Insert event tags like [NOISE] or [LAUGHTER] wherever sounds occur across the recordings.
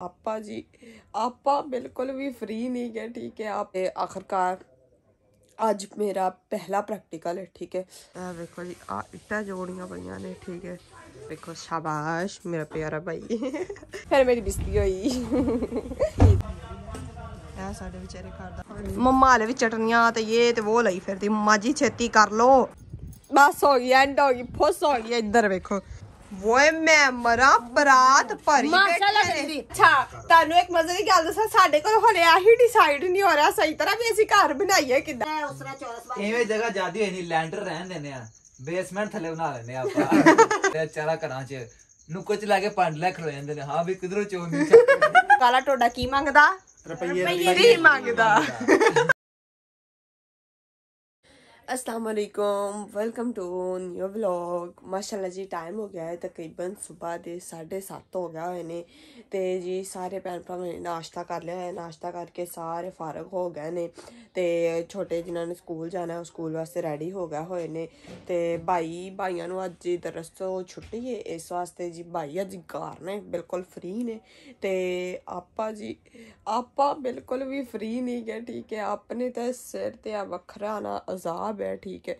ਆਪਾ ਜੀ, ਆਪਾ ਬਿਲਕੁਲ ਵੀ ਫ੍ਰੀ ਨਹੀਂ ਗਏ, ਠੀਕ ਹੈ? ਆਪ ਆਖਰਕਾਰ ਅੱਜ ਮੇਰਾ ਪਹਿਲਾ ਪ੍ਰੈਕਟੀਕਲ ਹੈ, ਠੀਕ ਹੈ? ਆ ਵੇਖੋ ਜੀ ਆ ਇੱਟਾਂ ਜੋੜੀਆਂ ਪਈਆਂ ਨੇ, ਠੀਕ ਹੈ? ਵੇਖੋ, ਸ਼ਾਬਾਸ਼, ਮੇਰਾ ਪਿਆਰਾ ਭਾਈ। ਫਿਰ ਮੇਰੀ ਬਿਸਤੀ ਹੋਈ। ਇਹ ਸਾਡੇ ਵਿਚਾਰੇ ਘਰ ਮੰਮਾ ਹਲੇ ਵੀ ਚਟਨੀਆਂ ਤੇ ਇਹ ਤੇ ਉਹ ਲਈ ਫਿਰਦੀ। ਮੰਮਾ ਜੀ, ਛੇਤੀ ਕਰ ਲੋ ਬਸ ਹੋ ਗਈ ਐਂਡ ਹੋ ਗਈ, ਫੁੱਸ ਹੋ ਗਈ ਇੱਧਰ ਵੇਖੋ। ਵੋਏ ਮੈਂ ਮਰਾ ਬਰਾਤ ਭਰੀ ਬੈਠੇ ਨੇ। ਅੱਛਾ ਤੁਹਾਨੂੰ ਇੱਕ ਮਜ਼ੇ ਦੀ ਗੱਲ ਦੱਸਾਂ ਸਾਡੇ ਕੋਲ ਹਲੇ ਆਹੀ ਡਿਸਾਈਡ ਨਹੀਂ ਹੋ ਰਿਹਾ ਸਹੀ ਤਰ੍ਹਾਂ ਵੀ ਅਸੀਂ ਘਰ ਬਣਾਈਏ ਕਿੱਦਾਂ। ਐਵੇਂ ਜਗ੍ਹਾ ਜਾਦੀ ਹੋਈ ਨਹੀਂ ਲੈਂਟਰ ਰਹਿਣ ਦਿੰਦੇ ਆ। ਬੇਸਮੈਂਟ ਥੱਲੇ ਬਣਾ ਲੈਂਦੇ ਆ ਆਪਾਂ। [LAUGHS] ਤੇ ਚਾਰਾ ਘਰਾਂ 'ਚ ਨੁੱਕਰ 'ਚ ਲਾ ਕੇ ਪੰਡ ਲੈ ਖਲੋ ਜਾਂਦੇ ਨੇ। ਹਾਂ ਵੀ ਕਿਧਰੋਂ ਚੋਣ ਨਹੀਂ ਚੱਕਦੇ ਕਾਲਾ ਟੋਡਾ ਕੀ ਮੰਗਦਾ? ਰੁਪਈਏ ਰੁਪਈਏ ਮੰਗਦਾ। अस्सलाम वालेकुम वेलकम टू न्यू व्लॉग ਮਾਸ਼ਾਅੱਲਾ ਜੀ ਟਾਈਮ ਹੋ ਗਿਆ ਹੈ ਤਕਰੀਬਨ ਸਵੇਰ ਦੇ 7:30 ਹੋ ਗਿਆ ਹੋਏ ਨੇ ਤੇ ਜੀ ਸਾਰੇ ਭੈਣ ਭਰਾਵਾਂ ਨੇ ਨਾਸ਼ਤਾ ਕਰ ਲਿਆ ਹੈ ਨਾਸ਼ਤਾ ਕਰਕੇ ਸਾਰੇ ਫਾਰਗ ਹੋ ਗਏ ਨੇ ਤੇ ਛੋਟੇ ਜਿਨ੍ਹਾਂ ਨੇ ਸਕੂਲ ਜਾਣਾ ਹੈ, ਉਹ ਸਕੂਲ ਵਾਸਤੇ ਰੈਡੀ ਹੋ ਗਏ ਹੋਏ ਨੇ ਤੇ ਭਾਈ ਭਾਈਆਂ ਨੂੰ ਅੱਜ ਦਰਸ ਤੋਂ ਛੁੱਟੀ ਹੈ ਇਸ ਵਾਸਤੇ ਜੀ ਭਾਈ ਅੱਜ ਘਰ ਨੇ ਬਿਲਕੁਲ ਫ੍ਰੀ ਨੇ ਤੇ ਆਪਾਂ ਜੀ ਆਪਾਂ ਬਿਲਕੁਲ ਵੀ ਫ੍ਰੀ ਨਹੀਂ ਗਏ ਠੀਕ ਹੈ ਆਪਣੇ ਤਾਂ ਸਿਰ ਤੇ ਆ ਵੱਖਰਾ ਨਾ ਅਜ਼ਾਬ ਹੈ ਠੀਕ ਹੈ।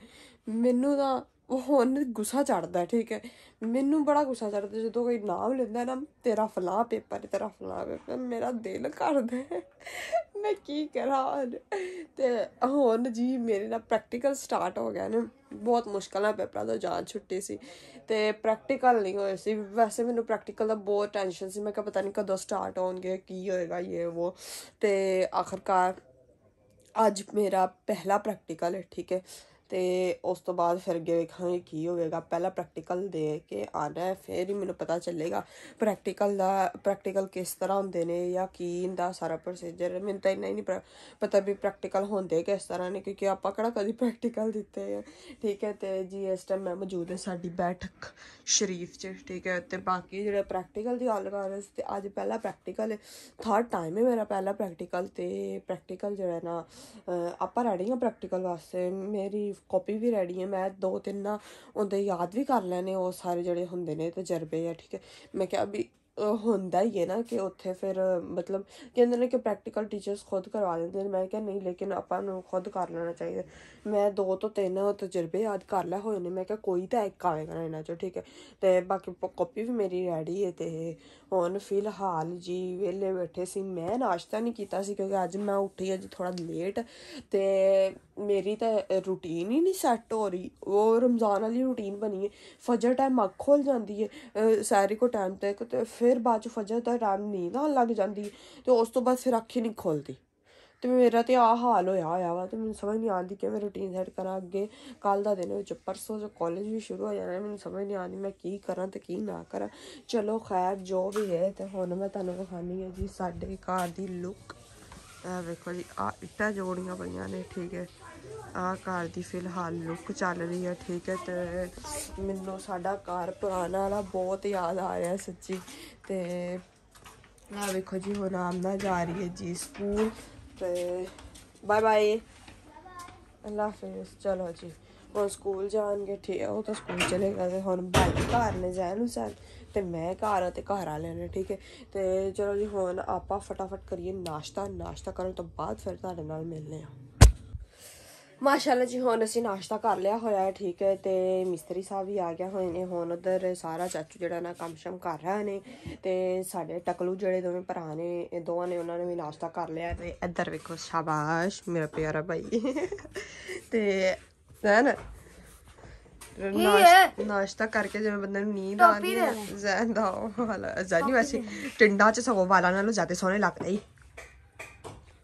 ਮੈਨੂੰ ਤਾਂ ਹੁਣ ਗੁੱਸਾ ਚੜਦਾ ਠੀਕ ਹੈ। ਮੈਨੂੰ ਬੜਾ ਗੁੱਸਾ ਚੜਦਾ ਜਦੋਂ ਕੋਈ ਨਾਮ ਲੈਂਦਾ ਨਾ, ਤੇਰਾ ਫਲਾਂ ਪੇਪਰ, ਤੇਰਾ ਫਲਾਂ ਪੇਪਰ, ਮੇਰਾ ਦਿਲ ਕਰਦਾ ਮੈਂ ਕੀ ਕਰਾਂ ਹੁਣ? ਤੇ ਹੁਣ ਜੀ ਮੇਰੇ ਨਾਲ ਪ੍ਰੈਕਟੀਕਲ ਸਟਾਰਟ ਹੋ ਗਿਆ ਨੇ, ਬਹੁਤ ਮੁਸ਼ਕਲ ਨਾਲ ਪੇਪਰਾਂ ਤੋਂ ਜਾਨ ਛੁੱਟੀ ਸੀ। ਤੇ ਪ੍ਰੈਕਟੀਕਲ ਨਹੀਂ ਹੋਏ ਸੀ। ਵੈਸੇ ਮੈਨੂੰ ਪ੍ਰੈਕਟੀਕਲ ਦਾ ਬਹੁਤ ਟੈਨਸ਼ਨ ਸੀ। ਮੈਂ ਕਿਹਾ ਪਤਾ ਨਹੀਂ ਕਦੋਂ ਸਟਾਰਟ ਹੋਣਗੇ, ਕੀ ਹੋਏਗਾ ਇਹ ਉਹ ਤੇ ਆਖਰਕਾਰ ਅੱਜ ਮੇਰਾ ਪਹਿਲਾ ਪ੍ਰੈਕਟੀਕਲ ਹੈ ਠੀਕ ਹੈ। ਤੇ ਉਸ ਤੋਂ ਬਾਅਦ ਫਿਰ ਅੱਗੇ ਵੇਖਾਂਗੇ ਕੀ ਹੋਵੇਗਾ ਪਹਿਲਾਂ ਪ੍ਰੈਕਟੀਕਲ ਦੇ ਕੇ ਆਣਾ ਹੈ, ਫਿਰ ਹੀ ਮੈਨੂੰ ਪਤਾ ਚੱਲੇਗਾ ਪ੍ਰੈਕਟੀਕਲ ਦਾ ਪ੍ਰੈਕਟੀਕਲ ਕਿਸ ਤਰ੍ਹਾਂ ਹੁੰਦੇ ਨੇ ਜਾਂ ਕੀ ਹੁੰਦਾ ਸਾਰਾ ਪ੍ਰੋਸੀਜਰ ਮੈਨੂੰ ਤਾਂ ਇੰਨਾ ਹੀ ਨਹੀਂ ਪ- ਪਤਾ ਵੀ ਪ੍ਰੈਕਟੀਕਲ ਹੁੰਦੇ ਕਿਸ ਤਰ੍ਹਾਂ ਨੇ, ਕਿਉਂਕਿ ਆਪਾਂ ਕਿਹੜਾ ਕਦੀ ਪ੍ਰੈਕਟੀਕਲ ਦਿੱਤੇ ਆ। ਠੀਕ ਹੈ, ਤੇ ਜੀ ਇਸ ਟਾਈਮ ਮੈਂ ਮੌਜੂਦ ਹਾਂ ਸਾਡੀ ਬੈਠਕ ਸ਼ਰੀਫ 'ਚ, ਠੀਕ ਹੈ, ਤੇ ਬਾਕੀ ਜਿਹੜੇ ਪ੍ਰੈਕਟੀਕਲ ਦੀ ਗੱਲ ਕਰ ਰਹੇ ਸੀ, ਤੇ ਅੱਜ ਪਹਿਲਾ ਪ੍ਰੈਕਟੀਕਲ ਥਰਡ ਟਾਈਮ ਹੈ ਮੇਰਾ ਪਹਿਲਾ ਪ੍ਰੈਕਟੀਕਲ ਤੇ ਪ੍ਰੈਕਟੀਕਲ ਜਿਹੜਾ ਨਾ ਆਪਾਂ ਰੈਡੀ ਹਾਂ ਪ੍ਰੈਕਟੀਕਲ ਵਾਸਤੇ। ਮੇਰੀ ਕਾਪੀ ਵੀ ਰੈਡੀ ਹੈ। ਮੈਂ ਦੋ ਤਿੰਨ ਨਾ ਉਹਦੇ ਯਾਦ ਵੀ ਕਰ ਲੈਣੇ, ਉਹ ਸਾਰੇ ਜਿਹੜੇ ਹੁੰਦੇ ਨੇ ਤਜਰਬੇ ਆ, ਠੀਕ ਹੈ। ਮੈਂ ਕਿਹਾ ਵੀ ਹੁੰਦਾ ਹੀ ਹੈ ਨਾ ਕਿ ਉੱਥੇ ਫਿਰ, ਮਤਲਬ ਕਹਿੰਦੇ ਨੇ ਕਿ ਪ੍ਰੈਕਟੀਕਲ ਟੀਚਰਸ ਖੁਦ ਕਰਵਾ ਦਿੰਦੇ ਨੇ। ਮੈਂ ਕਿਹਾ ਨਹੀਂ, ਲੇਕਿਨ ਆਪਾਂ ਨੂੰ ਖੁਦ ਕਰ ਲੈਣਾ ਚਾਹੀਦਾ। ਮੈਂ ਦੋ ਤੋਂ ਤਿੰਨ ਤਜਰਬੇ ਯਾਦ ਕਰ ਲਿਆ ਹੋਏ ਨੇ। ਮੈਂ ਕਿਹਾ ਕੋਈ ਤਾਂ ਇੱਕ ਆਵੇਗਾ ਇਹਨਾਂ ਚੋਂ, ਠੀਕ ਹੈ। ਤੇ ਬਾਕੀ ਕਾਪੀ ਵੀ ਮੇਰੀ ਰੈਡੀ ਹੈ ਤੇ ਹੁਣ ਫਿਲਹਾਲ ਜੀ ਵਿਹਲੇ ਬੈਠੇ ਸੀ। ਮੈਂ ਨਾਸ਼ਤਾ ਨਹੀਂ ਕੀਤਾ ਸੀ ਕਿਉਂਕਿ ਅੱਜ ਮੈਂ ਉੱਠੀ ਅੱਜ ਥੋੜਾ ਲੇਟ ਤੇ ਮੇਰੀ ਤਾਂ ਰੂਟੀਨ ਹੀ ਨਹੀਂ ਸੈੱਟ ਹੋ ਰਹੀ। ਉਹ ਰਮਜ਼ਾਨ ਵਾਲੀ ਰੂਟੀਨ ਬਣੀ ਹੈ। ਫਜਰ ਟਾਈਮ ਅੱਖ ਖੁੱਲ ਜਾਂਦੀ ਹੈ, ਅਹ ਸਾਰੀ ਕੋ ਟਾਈਮ ਤੱਕ ਤੇ ਫਿਰ ਬਾਅਦ ਚ ਫਜਰ ਦਾ ਟਾਈਮ ਨੀਂਦ ਆਉਣ ਲੱਗ ਜਾਂਦੀ ਹੈ ਤੇ ਉਸ ਤੋਂ ਬਾਅਦ ਫਿਰ ਅੱਖ ਹੀ ਨਹੀਂ ਖੁੱਲਦੀ ਤੇ ਮੇਰਾ ਤੇ ਆ ਹਾਲ ਹੋਇਆ ਹੋਇਆ ਵਾ ਤੇ ਮੈਨੂੰ ਸਮਝ ਨਹੀਂ ਆਉਂਦੀ ਕਿ ਮੈਂ ਰੂਟੀਨ ਸੈੱਟ ਕਰਾਂ ਅੱਗੇ। ਕੱਲ ਦਾ ਦਿਨ ਵਿੱਚ ਪਰਸੋਂ ਜੋ ਕਾਲਜ ਵੀ ਸ਼ੁਰੂ ਹੋ ਜਾਣਾ, ਮੈਨੂੰ ਸਮਝ ਨਹੀਂ ਆਉਂਦੀ ਮੈਂ ਕੀ ਕਰਾਂ ਤੇ ਕੀ ਨਾ ਕਰਾਂ। ਚਲੋ ਖੈਰ, ਜੋ ਵੀ ਹੈ ਤੇ ਹੁਣ ਮੈਂ ਤੁਹਾਨੂੰ ਵਿਖਾਣੀ ਹੈ ਜੀ ਸਾਡੇ ਘਰ ਦੀ ਲੁੱਕ ਇਹ ਵੇਖੋ ਜੀ ਆ ਇੱਟਾਂ ਜੋੜੀਆਂ ਪਈਆਂ ਨੇ, ਠੀਕ ਹੈ। ਆ ਘਰ ਦੀ ਫਿਲਹਾਲ ਲੁੱਕ ਚੱਲ ਰਹੀ ਹੈ, ਠੀਕ ਹੈ ਤੇ ਮੈਨੂੰ ਸਾਡਾ ਘਰ ਪੁਰਾਣਾ ਵਾਲਾ ਬਹੁਤ ਯਾਦ ਆ ਰਿਹਾ ਸੱਚੀ। ਤੇ ਆ ਵੇਖੋ ਜੀ, ਹੁਣ ਆਮਨਾ ਜਾ ਰਹੀ ਹੈ ਜੀ, ਸਕੂਲ। Bye bye. ਅੱਲਾ ਹਾਫਿਜ਼। ਚਲੋ ਜੀ, ਹੁਣ ਸਕੂਲ ਜਾਣਗੇ, ਠੀਕ ਹੈ ਉਹ ਤਾਂ ਸਕੂਲ ਚਲੇਗਾ ਤੇ ਹੁਣ ਭਾਈ ਘਰ ਨੇ ਜਾਣ ਹੁਸੈਨ ਤੇ ਮੈਂ ਘਰ ਆ ਤੇ ਘਰ ਵਾਲਿਆਂ ਨੇ, ਠੀਕ ਹੈ। ਤੇ ਚਲੋ ਜੀ, ਹੁਣ ਆਪਾਂ ਫਟਾਫਟ ਕਰੀਏ ਨਾਸ਼ਤਾ। ਨਾਸ਼ਤਾ ਕਰਨ ਤੋਂ ਬਾਅਦ ਫਿਰ ਤੁਹਾਡੇ ਨਾਲ ਮਿਲਨੇ ਆ ਮਾਸ਼ਾਅੱਲਾ ਜੀ ਹੁਣ ਅਸੀਂ ਨਾਸ਼ਤਾ ਕਰ ਲਿਆ ਹੋਇਆ ਹੈ ਠੀਕ ਹੈ ਤੇ ਮਿਸਤਰੀ ਸਾਹਿਬ ਵੀ ਆ ਗਿਆ ਹੋਏ ਨੇ ਹੁਣ ਉਧਰ ਸਾਰਾ ਚਾਚੂ ਜਿਹੜਾ ਨਾ ਕੰਮ ਸ਼ਮ ਕਰ ਰਹੇ ਨੇ ਤੇ ਸਾਡੇ ਟਕਲੂ ਜਿਹੜੇ ਦੋਵੇਂ ਭਰਾ ਨੇ ਇਹ ਦੋਵਾਂ ਨੇ ਉਹਨਾਂ ਨੇ ਵੀ ਨਾਸ਼ਤਾ ਕਰ ਲਿਆ ਤੇ ਇੱਧਰ ਵੇਖੋ ਸ਼ਾਬਾਸ਼ ਮੇਰਾ ਪਿਆਰਾ ਭਾਈ। ਤੇ ਹੈ ਨਾ? ਨਾਸ਼ਤਾ ਕਰਕੇ ਜਿਵੇਂ ਬੰਦੇ ਨੂੰ ਨੀਂਦ ਆਉਂਦੀ ਹੈ ਜ਼ੈਨ ਦਾ ਉਹ ਵਾਲਾ ਜ਼ੈਨੀ ਵੈਸੇ ਟਿੰਡਾ ਚ ਸਗੋਂ ਵਾਲਾਂ ਨਾਲੋਂ ਜ਼ਿਆਦਾ ਸੋਹਣੇ ਲੱਗਦਾ ਹੀ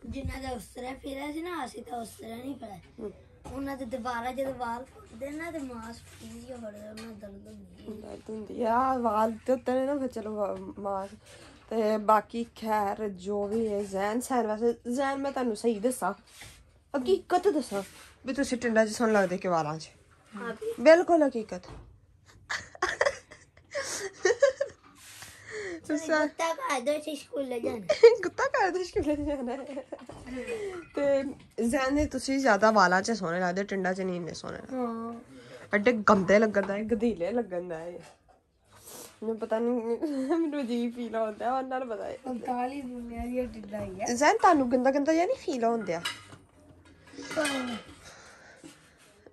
ਜਿਨ੍ਹਾਂ ਦਾ ਉਸ ਤਰ੍ਹਾਂ ਫਿਰਿਆ ਸੀ ਨਾ ਅਸੀਂ ਤਾਂ ਉਸ ਤਰ੍ਹਾਂ ਨਹੀਂ ਫਿਰਿਆ। ਉਹਨਾਂ ਦੇ ਦੁਬਾਰਾ ਜਦੋਂ ਵਾਲ ਫੁੱਟਦੇ ਨਾ ਤੇ ਮਾਸ ਫੀਜੀ ਹੋ ਰਿਹਾ ਉਹਨਾਂ ਦਾ ਦਰਦ ਹੁੰਦੀ। ਦਰਦ ਹੁੰਦੀ ਆ। ਵਾਲ ਤੇ ਉੱਤੇ ਨੇ ਫਿਰ ਚਲੋ ਮਾਰ ਤੇ ਬਾਕੀ ਖੈਰ ਜੋ ਵੀ ਹੈ ਜ਼ੈਨ ਸੈਨ ਵੈਸੇ ਜ਼ੈਨ ਮੈਂ ਤੁਹਾਨੂੰ ਸਹੀ ਦੱਸਾਂ। ਹਕੀਕਤ ਦੱਸਾਂ ਵੀ ਤੁਸੀਂ ਟਿੰਡਾ ਚ ਸੁਣ ਲੱਗਦੇ ਕਿ ਵਾਲਾਂ 'ਚ। ਬਿਲਕੁਲ ਹਕੀਕਤ। ਤੁਸੀਂ ਤਾਂ ਕਾਇਦੇ ਸੀ ਸਕੂਲ ਲੈ ਜਾਣ ਕੁੱਤਾ [LAUGHS] ਕਰਦੇ ਸ਼ਕਲ ਜਾਣਾ ਹੈ। ਤੇ ਜ਼ੈਨ ਦੇ ਤੁਸੀਂ ਜ਼ਿਆਦਾ ਵਾਲਾਂ 'ਚ ਸੋਹਣੇ ਲੱਗਦੇ ਟਿੰਡਾ 'ਚ ਨਹੀਂ ਇੰਨੇ ਸੋਹਣੇ ਲੱਗਦੇ। ਹਾਂ। ਐਡੇ ਗੰਦੇ ਲੱਗਣ ਦਾ ਹੈ ਗਧੀਲੇ ਲੱਗਣ ਦਾ ਹੈ। ਮੈਨੂੰ ਪਤਾ ਨਹੀਂ ਮੈਨੂੰ ਜੀ ਫੀਲ ਹੁੰਦਾ ਉਹਨਾਂ ਨੂੰ ਪਤਾ ਹੈ। 45 ਦੁਨੀਆ ਦੀ ਟਿੱਡਾ ਹੀ ਹੈ ਜ਼ੈਨ ਤੁਹਾਨੂੰ ਗੰਦਾ ਗੰਦਾ ਜਿਹਾ ਨਹੀਂ ਫੀਲ ਹੁੰਦਿਆ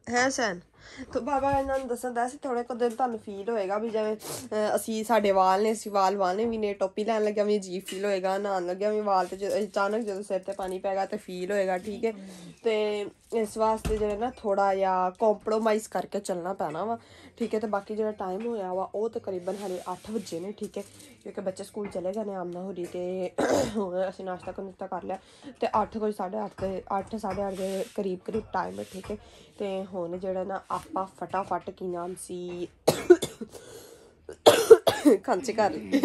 ਹੈ। ਸੈਨ ਤੋ ਬਾਬਾ ਇਹਨਾਂ ਨੂੰ ਦੱਸਣ ਦਾ ਸੀ ਥੋੜੇ ਕੁ ਦਿਨ ਤੁਹਾਨੂੰ ਫੀਲ ਹੋਏਗਾ ਵੀ ਜਿਵੇਂ ਅਸੀਂ ਸਾਡੇ ਵਾਲ ਨੇ, ਅਸੀਂ ਵਾਲ ਵਾਲਨੇ ਵੀ ਨੇ, ਟੋਪੀ ਲੈਣ ਲੱਗਿਆ, ਵੀ ਅਜੀਬ ਫੀਲ ਹੋਏਗਾ, ਨਹਾਉਣ ਲੱਗਿਆ, ਵੀ ਵਾਲ ਤੇ ਅਚਾਨਕ ਜਦੋਂ ਸਿਰ ਤੇ ਪਾਣੀ ਪੈਗਾ ਤੇ ਫੀਲ ਹੋਏਗਾ, ਠੀਕ ਹੈ। ਤੇ ਇਸ ਵਾਸਤੇ ਜਿਹੜਾ ਨਾ ਥੋੜਾ ਜਿਹਾ ਕੰਪਰੋਮਾਈਜ਼ ਕਰਕੇ ਚੱਲਣਾ ਪੈਣਾ ਵਾ। ਠੀਕ ਹੈ ਤੇ ਬਾਕੀ ਜਿਹੜਾ ਟਾਈਮ ਹੋਇਆ ਵਾ, ਉਹ ਤਕਰੀਬਨ ਹਲੇ 8 ਵਜੇ ਨੇ, ਠੀਕ ਹੈ। ਕਿਉਂਕਿ ਬੱਚੇ ਸਕੂਲ ਚਲੇ ਗਏ ਨੇ ਆਮਨਾ ਹੋਰੀ ਤੇ [COUGHS] ਹੁਣ ਅਸੀਂ ਨਾਸ਼ਤਾ ਕਰਨਾ ਕਰ ਲਿਆ। ਤੇ 8 ਕੋਈ 8:30 ਤੇ 8 8:30 ਦੇ ਕਰੀਬ ਕਰੀਬ ਟਾਈਮ ਹੈ, ਠੀਕ ਹੈ। ਤੇ ਹੁਣ ਜਿਹੜਾ ਨਾ ਆਪਾਂ ਫਟਾਫਟ ਕੀ ਨਾਮ ਸੀ, [COUGHS] ਖਾਂਸੀ ਕਰ ਲਈ।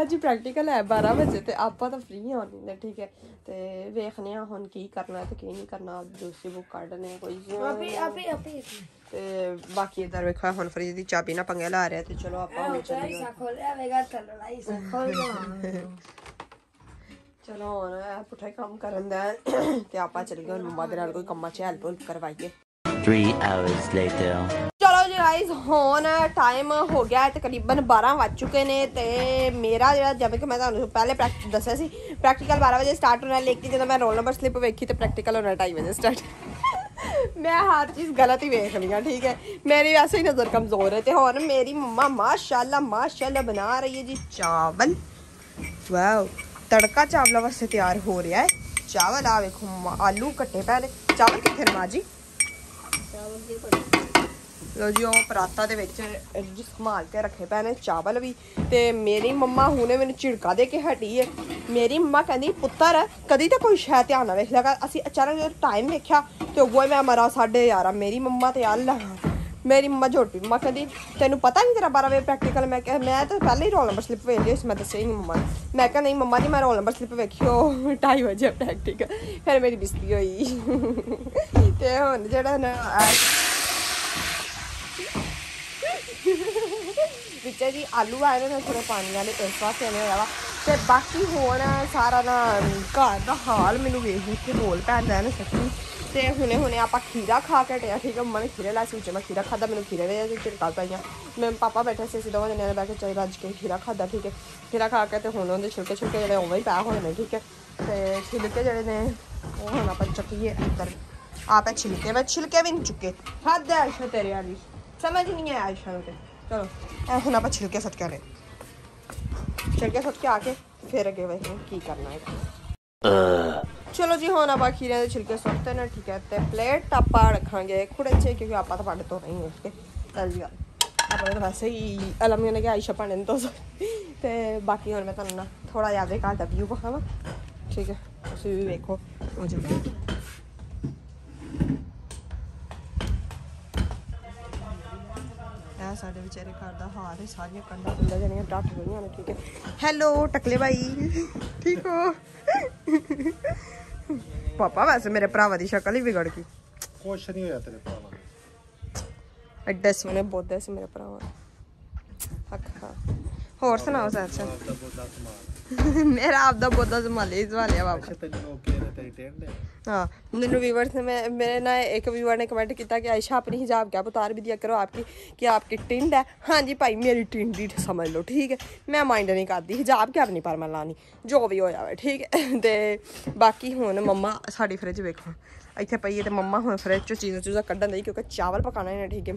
ਮੇਰਾ ਜੀ ਪ੍ਰੈਕਟੀਕਲ ਹੈ 12 ਵਜੇ ਤੇ ਆਪਾਂ ਤਾਂ ਫ੍ਰੀ ਹੋਣੀ ਨੇ ਠੀਕ ਹੈ। ਤੇ ਵੇਖਨੇ ਆ ਹੁਣ ਕੀ ਕਰਨਾ ਤੇ ਕੀ ਨਹੀਂ ਕਰਨਾ ਦੂਸਰੀ ਬੁੱਕ ਕੱਢਨੇ ਕੋਈ ਆਪੇ ਆਪੇ ਆਪੇ। ਤੇ ਬਾਕੀ ਇਧਰ ਵੇਖੋ ਹੁਣ ਫ੍ਰਿਜ ਦੀ ਚਾਬੀ ਨਾ ਪੰਗੇ ਲਾ ਰਿਹਾ ਤੇ ਚਲੋ ਆਪਾਂ ਹੁਣ ਚੱਲੀਏ ਖੋਲਿਆ ਵੇਗਾ ਤਲੜਾਈ ਸਾ ਖੋਲ ਗਿਆ ਚਲੋ ਹੁਣ ਪੁੱਠਾ ਹੀ ਕੰਮ ਕਰਨ ਦਾ ਹੈ ਤੇ ਆਪਾਂ ਚੱਲ ਗਏ ਹੁਣ ਮੰਮਾ ਦੇ ਨਾਲ ਕੋਈ ਕੰਮਾਂ 'ਚ ਹੈਲਪ ਹੁਲਪ ਕਰਵਾਈਏ। Three hours later. ਚਲੋ ਜੀ ਗਾਇਸ ਹੁਣ ਟਾਈਮ ਹੋ ਗਿਆ ਹੈ, ਤਕਰੀਬਨ 12 ਵੱਜ ਚੁੱਕੇ ਨੇ ਤੇ ਮੇਰਾ ਜਿਹੜਾ, ਜਿਵੇਂ ਕਿ ਮੈਂ ਤੁਹਾਨੂੰ ਪਹਿਲੇ ਪ੍ਰੈਕਟਿਸ ਦੱਸਿਆ ਸੀ ਪ੍ਰੈਕਟੀਕਲ 12 ਵਜੇ ਸਟਾਰਟ ਹੋਣਾ, ਲੇਕਿਨ ਜਦੋਂ ਮੈਂ ਰੋਲ ਨੰਬਰ ਸਲਿੱਪ ਵੇਖੀ ਤੇ ਪ੍ਰੈਕਟੀਕਲ ਹੋਣਾ 2:30 ਵਜੇ ਸਟਾਰਟ ਮੈਂ ਹਰ ਚੀਜ਼ ਗਲਤ ਹੀ ਵੇਖ ਰਹੀ ਠੀਕ ਹੈ? ਮੇਰੀ ਵੈਸੇ ਹੀ ਨਜ਼ਰ ਕਮਜ਼ੋਰ ਹੈ ਤੇ ਹੁਣ ਮੇਰੀ ਮੰਮਾ ਮਾਸ਼ਾਅੱਲਾ ਮਾਸ਼ਾਅੱਲਾ ਬਣਾ ਰਹੀ ਹੈ ਜੀ ਚਾਵਲ। ਵਾਓ ਤੜਕਾ ਚਾਵਲਾਂ ਵਾਸਤੇ ਤਿਆਰ ਹੋ ਰਿਹਾ ਹੈ। ਚਾਵਲ ਆ ਵੇਖੋ ਆਲੂ ਕੱਟੇ ਪਏ ਨੇ। ਚਾਵਲ ਕਿੱਥੇ ਨੇ ਜੀ? ਲੋ ਜੀ, ਉਹ ਪਰਾਤਾ ਦੇ ਵਿੱਚ ਜੀ ਸੰਭਾਲ ਕੇ ਰੱਖੇ ਪਏ ਨੇ ਚਾਵਲ ਵੀ ਤੇ ਮੇਰੀ ਮੰਮਾ ਹੁਣੇ ਮੈਨੂੰ ਝਿੜਕਾ ਦੇ ਕੇ ਹਟੀ ਹੈ ਮੇਰੀ ਮੰਮਾ ਕਹਿੰਦੀ, ਪੁੱਤਰ, ਕਦੀ ਤਾਂ ਕੋਈ ਸ਼ੈ ਧਿਆਨ ਨਾਲ ਵੇਖ ਲਿਆ ਕਰ। ਅਸੀਂ ਅਚਾਨਕ ਜਦੋਂ ਟਾਈਮ ਵੇਖਿਆ ਤੇ ਉਹ ਮੈਂ ਮਰਾ 11:30 ਮੇਰੀ ਮੰਮਾ ਤੇ ਅੱਲਾ ਮੇਰੀ ਮੰਮਾ ਝੋਟੀ, ਮੰਮਾ ਕਹਿੰਦੀ, ਤੈਨੂੰ ਪਤਾ ਨਹੀਂ ਤੇਰਾ 12 ਵਜੇ ਪ੍ਰੈਕਟੀਕਲ ਮੈਂ ਕਿਹਾ, ਮੈਂ ਤਾਂ ਪਹਿਲੇ ਹੀ ਰੋਲ ਨੰਬਰ ਸਲਿੱਪ ਵੇਖ ਲਈ ਸੀ, ਮੈਂ ਦੱਸਿਆ ਹੀ ਨਹੀਂ ਮੰਮਾ ਨੂੰ। ਮੈਂ ਕਿਹਾ, ਨਹੀਂ ਮੰਮਾ ਜੀ, ਮੈਂ ਰੋਲ ਨੰਬਰ ਸਲਿੱਪ ਵੇਖਿਓ 2:30 ਵਜੇ ਪ੍ਰੈਕਟੀਕਲ ਫਿਰ ਮੇਰੀ ਬਿਸਤੀ ਹੋਈ। ਤੇ ਹੁਣ ਜਿਹੜਾ ਨਾ ਵਿੱਚ ਜੀ ਆਲੂ ਆਏ ਨੇ ਥੋੜੇ ਪਾਣੀ ਵਾਲੇ ਇਸ ਵਾਸਤੇ ਐਵੇਂ ਹੋਇਆ ਵਾ। ਤੇ ਬਾਕੀ ਹੁਣ ਸਾਰਾ ਨਾ ਘਰ ਦਾ ਹਾਲ ਮੈਨੂੰ ਵੇਖ ਵੇਖ ਕੇ ਬੋਲ ਪੈਂਦਾ ਨਾ ਸੱਚੀ। ਤੇ ਹੁਣੇ ਹੁਣੇ ਆਪਾਂ ਖੀਰਾ ਖਾ ਕੇ ਟਿਆ ਠੀਕ ਹੈ ਮੰਮਾ ਨੇ ਖੀਰੇ ਲਾ ਸੀ, ਵਿੱਚ ਮੈਂ ਖੀਰਾ ਖਾਦਾ ਮੈਨੂੰ ਖੀਰੇ ਦੇ ਝਿੜਕਾ ਪਾਈਆਂ। ਮੈਂ ਪਾਪਾ ਬੈਠੇ ਸੀ, ਅਸੀਂ ਦੋਵਾਂ ਜਣਿਆਂ ਨੇ ਬੈਠ ਕੇ ਚਾਈ ਰੱਜ ਕੇ ਖੀਰਾ ਖਾਦਾ ਠੀਕ ਹੈ ਖੀਰਾ ਖਾ ਕੇ ਤੇ ਹੁਣ ਉਹਦੇ ਛਿਲਕੇ ਛਿਲਕੇ ਜਿਹੜੇ ਉਵੇਂ ਹੀ ਪੈ ਹੋਏ ਨੇ, ਠੀਕ ਹੈ ਤੇ ਛਿਲਕੇ ਜਿਹੜੇ ਨੇ, ਉਹ ਹੁਣ ਆਪਾਂ ਚੱਕੀਏ ਅੰਦਰ। ਆਪੇ ਛਿਲਕੇ, ਮੈਂ ਛਿਲਕੇ ਵੀ ਨਹੀਂ ਚੁੱਕੇ। ਹੱਦ ਹੈ ਆਇਸ਼ਾ ਤੇਰੇ ਵਾਲੀ। ਸਮਝ ਨਹੀਂ ਆਇਆ ਆਇਸ਼ਾ ਨੂੰ ਤੇ। ਚਲੋ, ਇਹ ਹੁਣ ਆਪਾਂ ਛਿਲਕੇ ਸੱਟ ਕੇ ਆਨੇ ਛਿਲਕੇ ਸੱਟ ਕੇ ਆ ਕੇ, ਫਿਰ ਅੱਗੇ ਵੇਖਾਂ ਕੀ ਕਰਨਾ ਹੈ। ਚਲੋ ਜੀ ਹੁਣ ਆਪਾਂ ਖੀਰਿਆਂ ਦੇ ਛਿਲਕੇ ਸੁੱਟਦੇ ਨੇ ਠੀਕ ਹੈ ਤੇ ਪਲੇਟ ਆਪਾਂ ਰੱਖਾਂਗੇ ਖੁੜੇ 'ਚ ਕਿਉਂਕਿ ਆਪਾਂ ਤਾਂ ਭਾਂਡੇ ਧੋ ਨਹੀਂ ਉਸ ਕੇ ਚੱਲ ਜੀ ਆਪਾਂ ਤਾਂ ਵੈਸੇ ਹੀ ਅਲਮੀਆਂ ਨੇ ਕਿ ਆਇਸ਼ਾ ਭਾਂਡੇ ਨਹੀਂ ਧੋ ਸਕਦੀ ਤੇ ਬਾਕੀ ਹੁਣ ਮੈਂ ਤੁਹਾਨੂੰ ਨਾ ਥੋੜਾ ਜ਼ਿਆਦਾ ਘਰ ਦਾ ਵਿਊ ਵਿਖਾਵਾਂ ਠੀਕ ਹੈ ਤੁਸੀਂ ਵੀ ਵੇਖੋ ਉਹ ਜਿਹਾ ਸਾਡੇ ਵਿਚਾਰੇ ਘਰ ਦਾ ਹਾਲ ਹੈ ਸਾਰੀਆਂ ਕੰਡਾ ਕੁੰਡਾ ਜਿਹੜੀਆਂ ਡੱਟ ਗਈਆਂ ਨੇ ਠੀਕ ਹੈ। ਹੈਲੋ ਟਕਲੇ ਭਾਈ। ਠੀਕ ਹੋ? ਪਾਪਾ ਵੈਸੇ ਮੇਰੇ ਭਰਾਵਾਂ ਦੀ ਸ਼ਕਲ ਹੀ ਵਿਗੜ ਗਈ। ਕੁਛ ਨਹੀਂ ਹੋਇਆ ਤੇਰੇ ਭਰਾਵਾ ਐਡੇ ਸੋਹਣੇ ਬੋਧੇ ਸੀ ਮੇਰੇ ਭਰਾਵਾਂ ਅੱਖਾਂ ਹੋਰ ਸੁਣਾਓ ਸੱਚ? ਬੋਦਾ ਮੇਰਾ ਆਪ ਦਾ ਬੋਧਾ ਸੰਭਾਲੇ ਸੰਭਾਲਿਆ ਬਾਬਾ ਅੱਛਾ ਤੈਨੂੰ ਓਕੇ हाँ मैंने व्यूवर्स ने मैं मेरे ना एक व्यूवर ने कमेंट किया कि आयशा अपनी हिजाब क्या उतार भी दिया करो आपकी कि आपकी टिंड है हाँ जी भाई मेरी टिंड ही समझ लो ठीक है मैं माइंड नहीं करती हिजाब क्या नहीं पर मैं लानी जो भी होया ਵਾ ਠੀਕ ਹੈ [LAUGHS] ਤੇ ਬਾਕੀ ਹੁਣ ਮੰਮਾ ਸਾਡੀ ਫ੍ਰਿਜ ਵੇਖੋ ਇੱਥੇ ਪਈ ਹੈ ਤੇ ਮੰਮਾ ਹੁਣ ਫ੍ਰਿਜ ਚੋਂ ਚੀਜ਼ਾਂ ਚੂਜ਼ਾਂ ਕੱਢਣ ਦੀ ਕਿਉਂਕਿ ਚਾਵਲ ਪਕਾਣੇ ਨੇ ਠੀਕ ਹੈ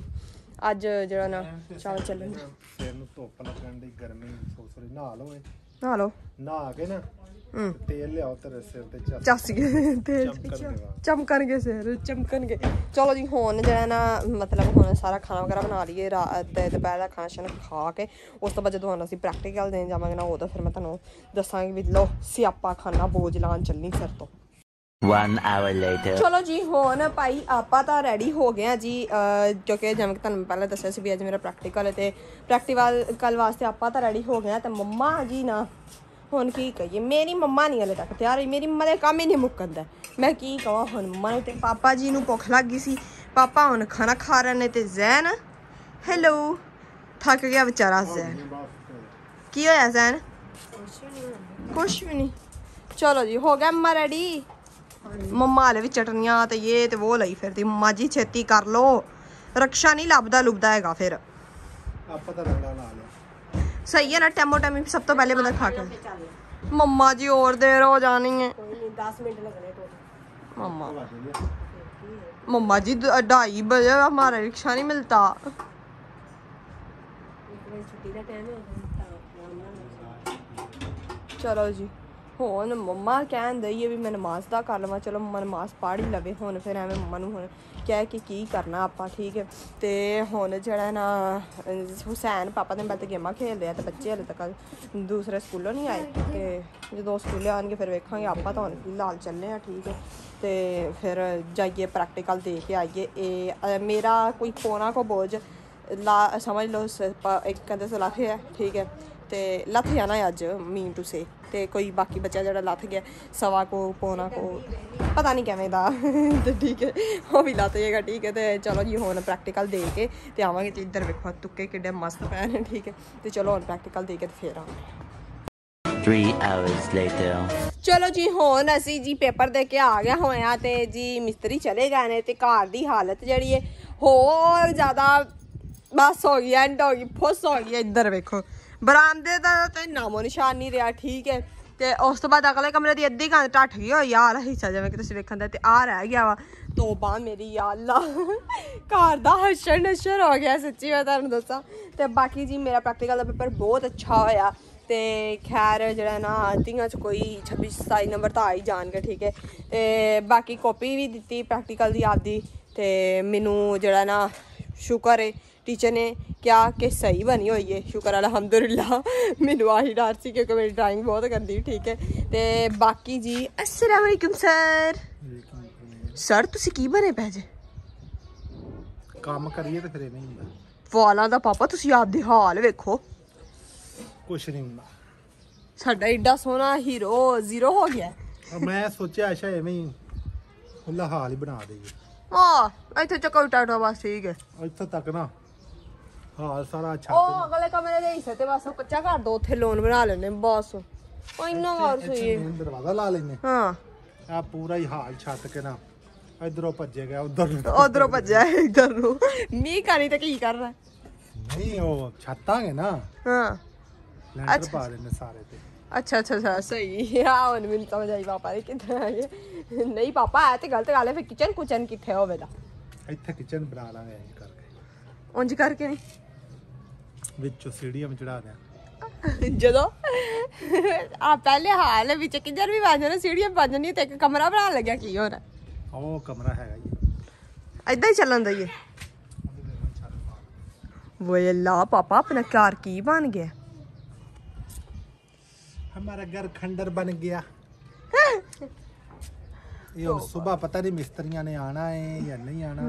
ਅੱਜ ਜਿਹੜਾ ਨਾ ਚਾਵਲ ਚੱਲਣ ਦੇ ਸਿਰ ਨੂੰ ਧੁੱਪ ਲੱਗਣ ਦੀ ਗਰਮੀ ਸੋਸਰੀ ਨਹਾ ਲਓ ਏ ਨਾ ਲਓ ਨਹਾ ਕੇ ਨਾ ਹੂੰ ਤੇਲ ਲਿਆਓ ਤੇਰੇ ਸਿਰ ਤੇ ਚੱਸ ਚੱਸ ਗਏ ਤੇ ਚਮਕਣਗੇ ਵਾਲ। ਚਮਕਣਗੇ ਸਿਰ ਚਮਕਣਗੇ ਚਲੋ ਜੀ ਹੁਣ ਜਿਹੜਾ ਨਾ ਮਤਲਬ ਹੁਣ ਸਾਰਾ ਖਾਣਾ ਵਗੈਰਾ ਬਣਾ ਲਈਏ ਰਾਤ ਤੇ ਦੁਪਹਿਰ ਦਾ ਖਾਣਾ ਸ਼ਾਨਾ ਖਾ ਕੇ ਉਸ ਤੋਂ ਬਾਅਦ ਜਦੋਂ ਹੁਣ ਅਸੀਂ ਪ੍ਰੈਕਟੀਕਲ ਦੇਣ ਜਾਵਾਂਗੇ ਨਾ ਉਦੋਂ ਫਿਰ ਮੈਂ ਤੁਹਾਨੂੰ ਦੱਸਾਂਗੀ ਵੀ ਲੋ ਸਿਆਪਾ ਖਾਣਾ ਬੋਝ ਲਾਣ ਚੱਲਣੀ ਤੋਂ hour later. ਚਲੋ ਜੀ ਹੁਣ ਭਾਈ ਆਪਾਂ ਤਾਂ ਰੈਡੀ ਹੋ ਗਏ ਆ ਜੀ ਕਿਉਂਕਿ ਜਿਵੇਂ ਕਿ ਤੁਹਾਨੂੰ ਮੈਂ ਪਹਿਲਾਂ ਦੱਸਿਆ ਸੀ ਵੀ ਅੱਜ ਮੇਰਾ ਪ੍ਰੈਕਟੀਕਲ ਹੈ ਤੇ ਪ੍ਰੈਕਟੀਕਲ ਕੱਲ ਵਾਸਤੇ ਆਪਾਂ ਤਾਂ ਰੈਡੀ ਹੋ ਗਏ ਆ ਤੇ ਮੰਮਾ ਜੀ ਨਾ ਹੁਣ ਕੀ ਕਹੀਏ ਮੇਰੀ ਮੰਮਾ ਨਹੀਂ ਹਲੇ ਤੱਕ ਤਿਆਰ ਹੋਈ, ਮੇਰੀ ਮੰਮਾ ਦੇ ਕੰਮ ਹੀ ਨਹੀਂ ਮੁੱਕਦਾ ਮੈਂ ਕੀ ਕਹਾਂ ਹੁਣ ਮੰਮਾ ਨੂੰ? ਤੇ ਪਾਪਾ ਜੀ ਨੂੰ ਭੁੱਖ ਲੱਗ ਗਈ ਸੀ। ਪਾਪਾ ਹੁਣ ਖਾਣਾ ਖਾ ਰਹੇ ਨੇ ਤੇ ਜ਼ੈਨ, ਹੈਲੋ, ਥੱਕ ਗਿਆ ਵਿਚਾਰਾ ਜ਼ੈਨ। ਕੀ ਹੋਇਆ ਜ਼ੈਨ? ਕੁਛ ਵੀ ਨਹੀਂ ਚਲੋ ਜੀ, ਹੋ ਗਿਆ ਮੰਮਾ ਰੈਡੀ ਮੰਮਾ ਹਲੇ ਵੀ ਚਟਨੀਆਂ ਤੇ ਇਹ ਤੇ ਉਹ ਲਈ ਫਿਰਦੀ। ਮੰਮਾ ਜੀ ਛੇਤੀ ਕਰ ਲੋ ਰਕਸ਼ਾ ਨਹੀਂ ਲੱਭਦਾ ਲੁਭਦਾ ਹੈਗਾ ਫਿਰ। ਆਪਾਂ ਤਾਂ ਰਗੜਾ ਲਾ ਲਿਆ। ਸਹੀ ਹੈ ਨਾ, ਟੈਮੋ ਟੈਮੀ ਸਭ ਤੋਂ ਪਹਿਲੇ ਬੰਦਾ ਖਾ ਕੇ ਮੰਮਾ ਜੀ, ਹੋਰ ਦੇਰ ਹੋ ਜਾਣੀ ਹੈ। ਕੋਈ ਨਹੀਂ 10 ਮਿੰਟ ਲੱਗਣੇ ਟੋਟਲ ਮੰਮਾ। ਮੰਮਾ ਜੀ 2:30 ਵਜੇ ਹਮਾਰਾ ਰਿਕਸ਼ਾ ਨਹੀਂ ਮਿਲਤਾ ਚਲੋ ਜੀ। ਹੁਣ ਮੰਮਾ ਕਹਿੰਦੇ ਇਹ ਵੀ ਮੈਂ ਨਮਾਜ਼ ਦਾ ਕਰ ਲਵਾਂ। ਚਲੋ ਮੰਮਾ ਨਮਾਜ਼ ਪੜ੍ਹ ਹੀ ਲਵੇ। ਹੁਣ ਫਿਰ ਐਵੇਂ ਮੰਮਾ ਨੂੰ ਹੁਣ ਕਹਿ ਕੇ ਕੀ ਕਰਨਾ ਆਪਾਂ, ਠੀਕ ਹੈ। ਤੇ ਹੁਣ ਜਿਹੜਾ ਨਾ ਹੁਸੈਨ ਪਾਪਾ ਦੇ ਬੱਤੇ ਗੇਮਾਂ ਖੇਡਦੇ ਆ ਤੇ ਬੱਚੇ ਹਲੇ ਤੱਕ ਦੂਸਰੇ ਸਕੂਲੋਂ ਨਹੀਂ ਆਏ। ਤੇ ਜਦੋਂ ਸਕੂਲੇ ਆਣਗੇ ਫਿਰ ਵੇਖਾਂਗੇ ਆਪਾਂ ਤਾਂ ਹੁਣ ਲਾਲ ਚੱਲੇ ਆ, ਠੀਕ ਹੈ। ਤੇ ਫਿਰ ਜਾਈਏ ਪ੍ਰੈਕਟੀਕਲ ਦੇ ਕੇ ਆਈਏ। ਇਹ ਮੇਰਾ ਕੋਈ ਕੋਨਾ ਕੋ ਬੋਝ ਲਾ, ਸਮਝ ਲਓ ਇੱਕ ਕਹਿੰਦੇ ਸੇ ਹੈ ਠੀਕ ਹੈ। ਤੇ ਲੱਥ ਜਾਣਾ ਅੱਜ ਮੀਨ ਟੂ ਸੇ ਤੇ ਕੋਈ ਬਾਕੀ ਬੱਚਾ ਜਿਹੜਾ ਲੱਥ ਗਿਆ ਸਵਾ ਕੋ ਪੌਣਾ ਕੋ ਪਤਾ ਨਹੀਂ ਕਿਵੇਂ ਦਾ। ਤੇ ਠੀਕ ਹੈ ਉਹ ਵੀ ਲੱਥ ਜਾਏਗਾ ਠੀਕ ਹੈ। ਤੇ ਚਲੋ ਜੀ ਹੁਣ ਪ੍ਰੈਕਟੀਕਲ ਦੇ ਕੇ ਤੇ ਆਵਾਂਗੇ ਤੇ ਇੱਧਰ ਵੇਖੋ ਤੁੱਕੇ ਕਿੱਡੇ ਮਸਤ ਨੇ ਠੀਕ ਹੈ। ਤੇ ਚਲੋ ਹੁਣ ਪ੍ਰੈਕਟੀਕਲ ਦੇ ਕੇ ਤੇ ਫੇਰ ਆਵਾਂਗੇ। Three hours later. ਚਲੋ ਜੀ ਹੁਣ ਅਸੀਂ ਜੀ ਪੇਪਰ ਦੇ ਕੇ ਆ ਗਿਆ ਹੋਇਆ ਤੇ ਜੀ ਮਿਸਤਰੀ ਚਲੇ ਗਏ ਨੇ ਤੇ ਘਰ ਦੀ ਹਾਲਤ ਜਿਹੜੀ ਹੈ ਹੋਰ ਜ਼ਿਆਦਾ ਬਸ ਹੋ ਗਈ ਐਂਡ ਹੋ ਗਈ ਫੁੱਸ ਹੋ ਗਈ ਇੱਧਰ ਵੇਖੋ ਬਰਾਮਦੇ ਦਾ ਤਾਂ ਨਾਮੋ ਨਿਸ਼ਾਨ ਨਹੀਂ ਰਿਹਾ, ਠੀਕ ਹੈ। ਤੇ ਉਸ ਤੋਂ ਬਾਅਦ ਅਗਲੇ ਕਮਰੇ ਦੀ ਅੱਧੀ ਕੰਧ ਟੱਟ ਗਈ ਹੋਈ ਆ ਹਿੱਸਾ ਜਿਵੇਂ ਕਿ ਤੁਸੀਂ ਵੇਖਣ ਦਾ, ਤੇ ਆ ਰਹਿ ਗਿਆ ਵਾ। ਤੋਬਾ ਮੇਰੀ ਯਾ ਅੱਲਾ ਘਰ ਦਾ ਹਸ਼ਰ ਨਸ਼ਰ ਹੋ ਗਿਆ, ਸੱਚੀ ਮੈਂ ਤੁਹਾਨੂੰ ਦੱਸਾਂ। ਤੇ ਬਾਕੀ ਜੀ, ਮੇਰਾ ਪ੍ਰੈਕਟੀਕਲ ਦਾ ਪੇਪਰ ਬਹੁਤ ਅੱਛਾ ਹੋਇਆ। ਤੇ ਖੈਰ, ਜਿਹੜਾ ਨਾ ਆਂਟੀਆਂ ਚ ਕੋਈ 26 27 ਨੰਬਰ ਤਾਂ ਆ ਹੀ ਜਾਣਗੇ, ਠੀਕ ਹੈ। ਤੇ ਬਾਕੀ ਕਾਪੀ ਵੀ ਦਿੱਤੀ ਪ੍ਰੈਕਟੀਕਲ ਦੀ ਆਪਦੀ, ਤੇ ਮੈਨੂੰ ਜਿਹੜਾ ਨਾ ਸ਼ੁਕਰ ਹੈ ਟੀਚਰ ਨੇ ਕਿਹਾ ਕਿ ਸਹੀ ਬਣੀ ਹੋਈ ਹੈ ਸ਼ੁਕਰ ਅਲਹਮਦੁਲਿਲਾ। ਮੈਨੂੰ ਆਹੀ ਡਰ ਸੀ ਕਿਉਂਕਿ ਮੇਰੀ ਡਰਾਇੰਗ ਬਹੁਤ ਗੰਦੀ ਠੀਕ ਹੈ ਤੇ ਬਾਕੀ ਜੀ ਅਸਲਾਮ ਵਾਲੇਕੁਮ ਸਰ। ਸਰ ਤੁਸੀਂ ਕੀ ਬਣੇ ਪਏ ਜੇ? ਕੰਮ ਕਰੀਏ ਤੇ ਫਿਰ ਨਹੀਂ ਹੁੰਦਾ। ਵਾਲਾਂ ਦਾ ਪਾਪਾ ਤੁਸੀਂ ਆਪਦੀ ਹਾਲ ਵੇਖੋ। ਕੁਛ ਨਹੀਂ ਹੁੰਦਾ। ਸਾਡਾ ਏਡਾ ਸੋਹਣਾ ਹੀਰੋ ਜ਼ੀਰੋ ਹੋ ਗਿਆ। ਮੈਂ ਸੋਚਿਆ ਅੱਛਾ ਐਵੇਂ ਹੀ ਖੁੱਲਾ ਹਾਲ ਹੀ ਬਣਾ ਦਈਏ। ਆ ਇੱਥੇ ਚੱਕੋ ਟਾਟਾ ਬਸ ਠੀਕ ਹੈ ਇੱਥੋਂ ਤੱਕ ਨਾ ਹਾਲ ਸਾਰਾ ਉਹ ਅਗਲੇ ਕਮਰੇ ਦੇ ਹਿੱਸੇ ਤੇ ਬਸ ਉਹ ਕੱਚਾ ਘਰ ਦੋ ਉੱਥੇ ਲੋਨ ਬਣਾ ਲੈਣੇ ਬਸ। ਉਹ ਇੰਨਾ ਵਾਰ ਇੱਥੇ main ਦਰਵਾਜ਼ਾ ਲਾ ਲੈਨੇ ਹਾਂ। ਆ ਪੂਰਾ ਹੀ ਹਾਲ ਛੱਤ ਕੇ ਨਾ। ਇਧਰੋਂ ਭੱਜੇ ਗਿਆ ਉਧਰ ਉਧਰੋਂ ਭੱਜਿਆ ਇਧਰ ਨੂੰ। ਮੀਂਹ ਕਾਣੀ ਤੇ ਕੀ ਕਰ ਰਿਹਾ? ਨਹੀਂ ਉਹ ਛੱਤਾਂਗੇ ਨਾ। ਹਾਂ। ਲੈਂਟਰ। ਪਾ ਦੇਣੇ ਸਾਰੇ ਤੇ। ਅੱਛਾ ਅੱਛਾ ਅੱਛਾ ਸਹੀ। ਆ ਹੁਣ ਮੈਨੂੰ ਸਮਝ ਆਈ ਪਾਪਾ ਦੀ ਕਿੱਥੇ ਆ ਗਏ। ਨਹੀਂ ਪਾਪਾ ਇਹ ਤੇ ਗਲਤ ਗੱਲ ਹੈ ਫਿਰ ਕਿਚਨ ਕੁਚਨ ਕਿੱਥੇ ਹੋਵੇਗਾ? ਇੱਥੇ ਕਿਚਨ ਬਣਾ ਲਾਂਗੇ ਇੰਜ ਕਰਕੇ। ਉਂਝ ਕਰਕੇ ਨਹੀਂ? ਵਿੱਚੋਂ ਸੀੜੀਆਂ ਵਿੱਚ ਚੜਾ ਦਿਆਂ ਜਦੋਂ ਆ ਪਹਿਲੇ ਹਾਲ ਵਿੱਚ ਕਿੱਧਰ ਵੀ ਵੱਜ ਜਾਣਾ ਸੀੜੀਆਂ ਵੱਜ ਜਾਣੀਆਂ ਤੇ ਇੱਕ ਕਮਰਾ ਬਣਾਉਣ ਲੱਗਿਆ ਕੀ ਹੋਣਾ ਉਹ ਕਮਰਾ ਹੈਗਾ ਜੀ ਏਦਾਂ ਹੀ ਚੱਲਣ ਦਈਏ ਵੋਏ ਅੱਲਾ ਪਾਪਾ ਆਪਣਾ ਘਰ ਕੀ ਬਣ ਗਿਆ हमारा घर खंडर बन गया ਇਹ ਹੁਣ ਸਵੇਰ ਪਤਾ ਨਹੀਂ ਮਿਸਤਰੀਆਂ ਨੇ ਆਣਾ ਹੈ ਜਾਂ ਨਹੀਂ ਆਣਾ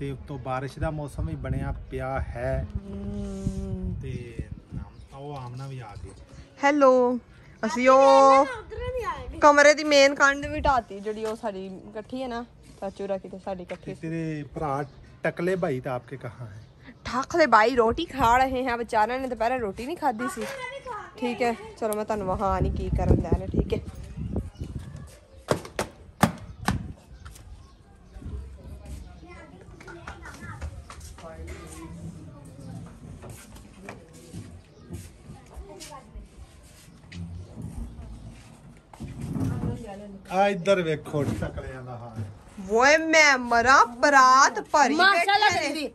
ਤੇ ਉੱਤੋਂ ਬਾਰਿਸ਼ ਦਾ ਮੌਸਮ ਵੀ ਬਣਿਆ ਪਿਆ ਹੈ। ਤੇ ਉਹ ਆਮਨਾ ਵੀ ਆ। ਗਈ ਹੈਲੋ ਅਸੀਂ ਉਹ ਕਮਰੇ ਦੀ ਮੇਨ ਕੰਧ ਵੀ ਢਾਤੀ ਜਿਹੜੀ ਉਹ ਸਾਡੀ ਇਕੱਠੀ ਹੈ ਨਾ ਚਾਚੂਰਾ ਕਿਤੇ ਸਾਡੀ ਇਕੱਠੀ ਤੇਰੇ ਭਰਾ ਟਕਲੇ ਭਾਈ ਤਾਂ ਆਪਕੇ ਕਹਾ ਹੈ? ਠਾਕਲੇ ਭਾਈ ਰੋਟੀ ਖਾ ਰਹੇ ਹਾਂ ਵਿਚਾਰਿਆਂ ਨੇ ਦੁਪਹਿਰੇ ਰੋਟੀ ਨਹੀਂ ਖਾਧੀ ਸੀ। ਠੀਕ ਹੈ ਚਲੋ ਮੈਂ ਤੁਹਾਨੂੰ ਵਹਾਂ ਨਹੀਂ ਕੀ ਕਰਨ ਦੇਣਾ ਠੀਕ ਹੈ। ਆ ਇੱਧਰ ਵੇਖੋ ਜੀ। ਸਕਲਿਆਂ ਦਾ ਹਾਲ। ਵੋਏ ਮੈਂ ਮਰਾਂ ਬਰਾਤ ਭਰੀ ਮਾਸ਼ਾਅੱਲਾ ਬੈਠੇ ਨੇ। ਦੀਦੀ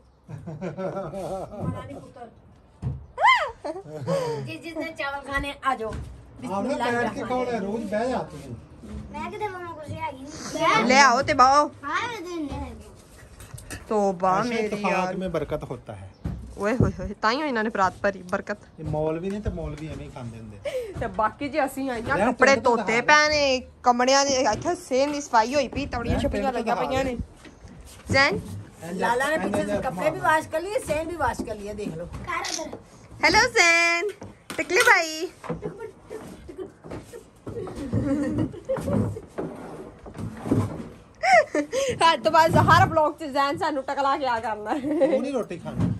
ਜਿਸ ਜਿਸ ਨੇ ਚਾਵਲ ਖਾਣੇ ਆ ਜਾਓ। ਆਪਨੇ ਬਿਸਮਿਲ੍ਲਾਹ ਬੈਠ ਕੇ ਖਾਣਾ ਹੈ, ਰੋਜ਼ ਬਹਿ ਜਾ ਤੂੰ। ਮੈਂ ਕਿਤੇ ਮਮਾ ਕੁਰਸੀ ਆ ਗਈ ਲਿਆਓ ਤੇ ਬਾਓ ਹਾਂ ਦਿਨ ਨੇ ਤੋਬਾ ਮੇਰੀ ਯਾਰ। ਇਤਫਾਕ ਮੇਂ ਬਰਕਤ ਹੋਤਾ ਹੈ। ਓਏ ਹੋਏ ਹੋਏ ਤਾਂ ਹੀ ਇਹਨਾਂ ਨੇ ਬਰਾਤ ਭਰੀ ਬਰਕਤ ਇਹ ਮੌਲਵੀ ਨੇ ਤੇ ਮੌਲਵੀ ਐਵੇਂ ਹੀ ਖਾਂਦੇ ਹੁੰਦੇ ਤੇ ਬਾਕੀ ਜੇ ਅਸੀਂ ਆਈਆਂ ਯਾਰ ਕੱਪੜੇ ਤੈਨੂੰ ਤਾਂ ਧੋਤੇ ਹਾਲ- ਪਏ ਨੇ ਕਮੜਿਆਂ ਦੇ ਇੱਥੇ ਸੇਮ ਦੀ ਸਫਾਈ ਹੋਈ ਪਈ ਤਵੜੀਆਂ ਯਾਰ ਛਪੀਆਂ ਤੈਨੂੰ ਲੱਗੀਆਂ ਤਾਂ ਪਈਆਂ ਨੇ ਜ਼ੈਨ लाला ने पीछे से कपड़े भी वॉश कर लिए सेम भी वॉश कर लिया देख लो ਕਰ ਉਧਰ हेलो जैन टकले भाई ਹਾਂ ਤਾਂ ਬਸ ਹਰ ਬਲੌਗ 'ਚ ਜ਼ੈਨ ਸਾਨੂੰ ਟਕਲਾ ਕੇ ਆ ਕਰਨਾ ਉਹ ਨਹੀਂ ਰੋਟੀ ਖਾਣੀ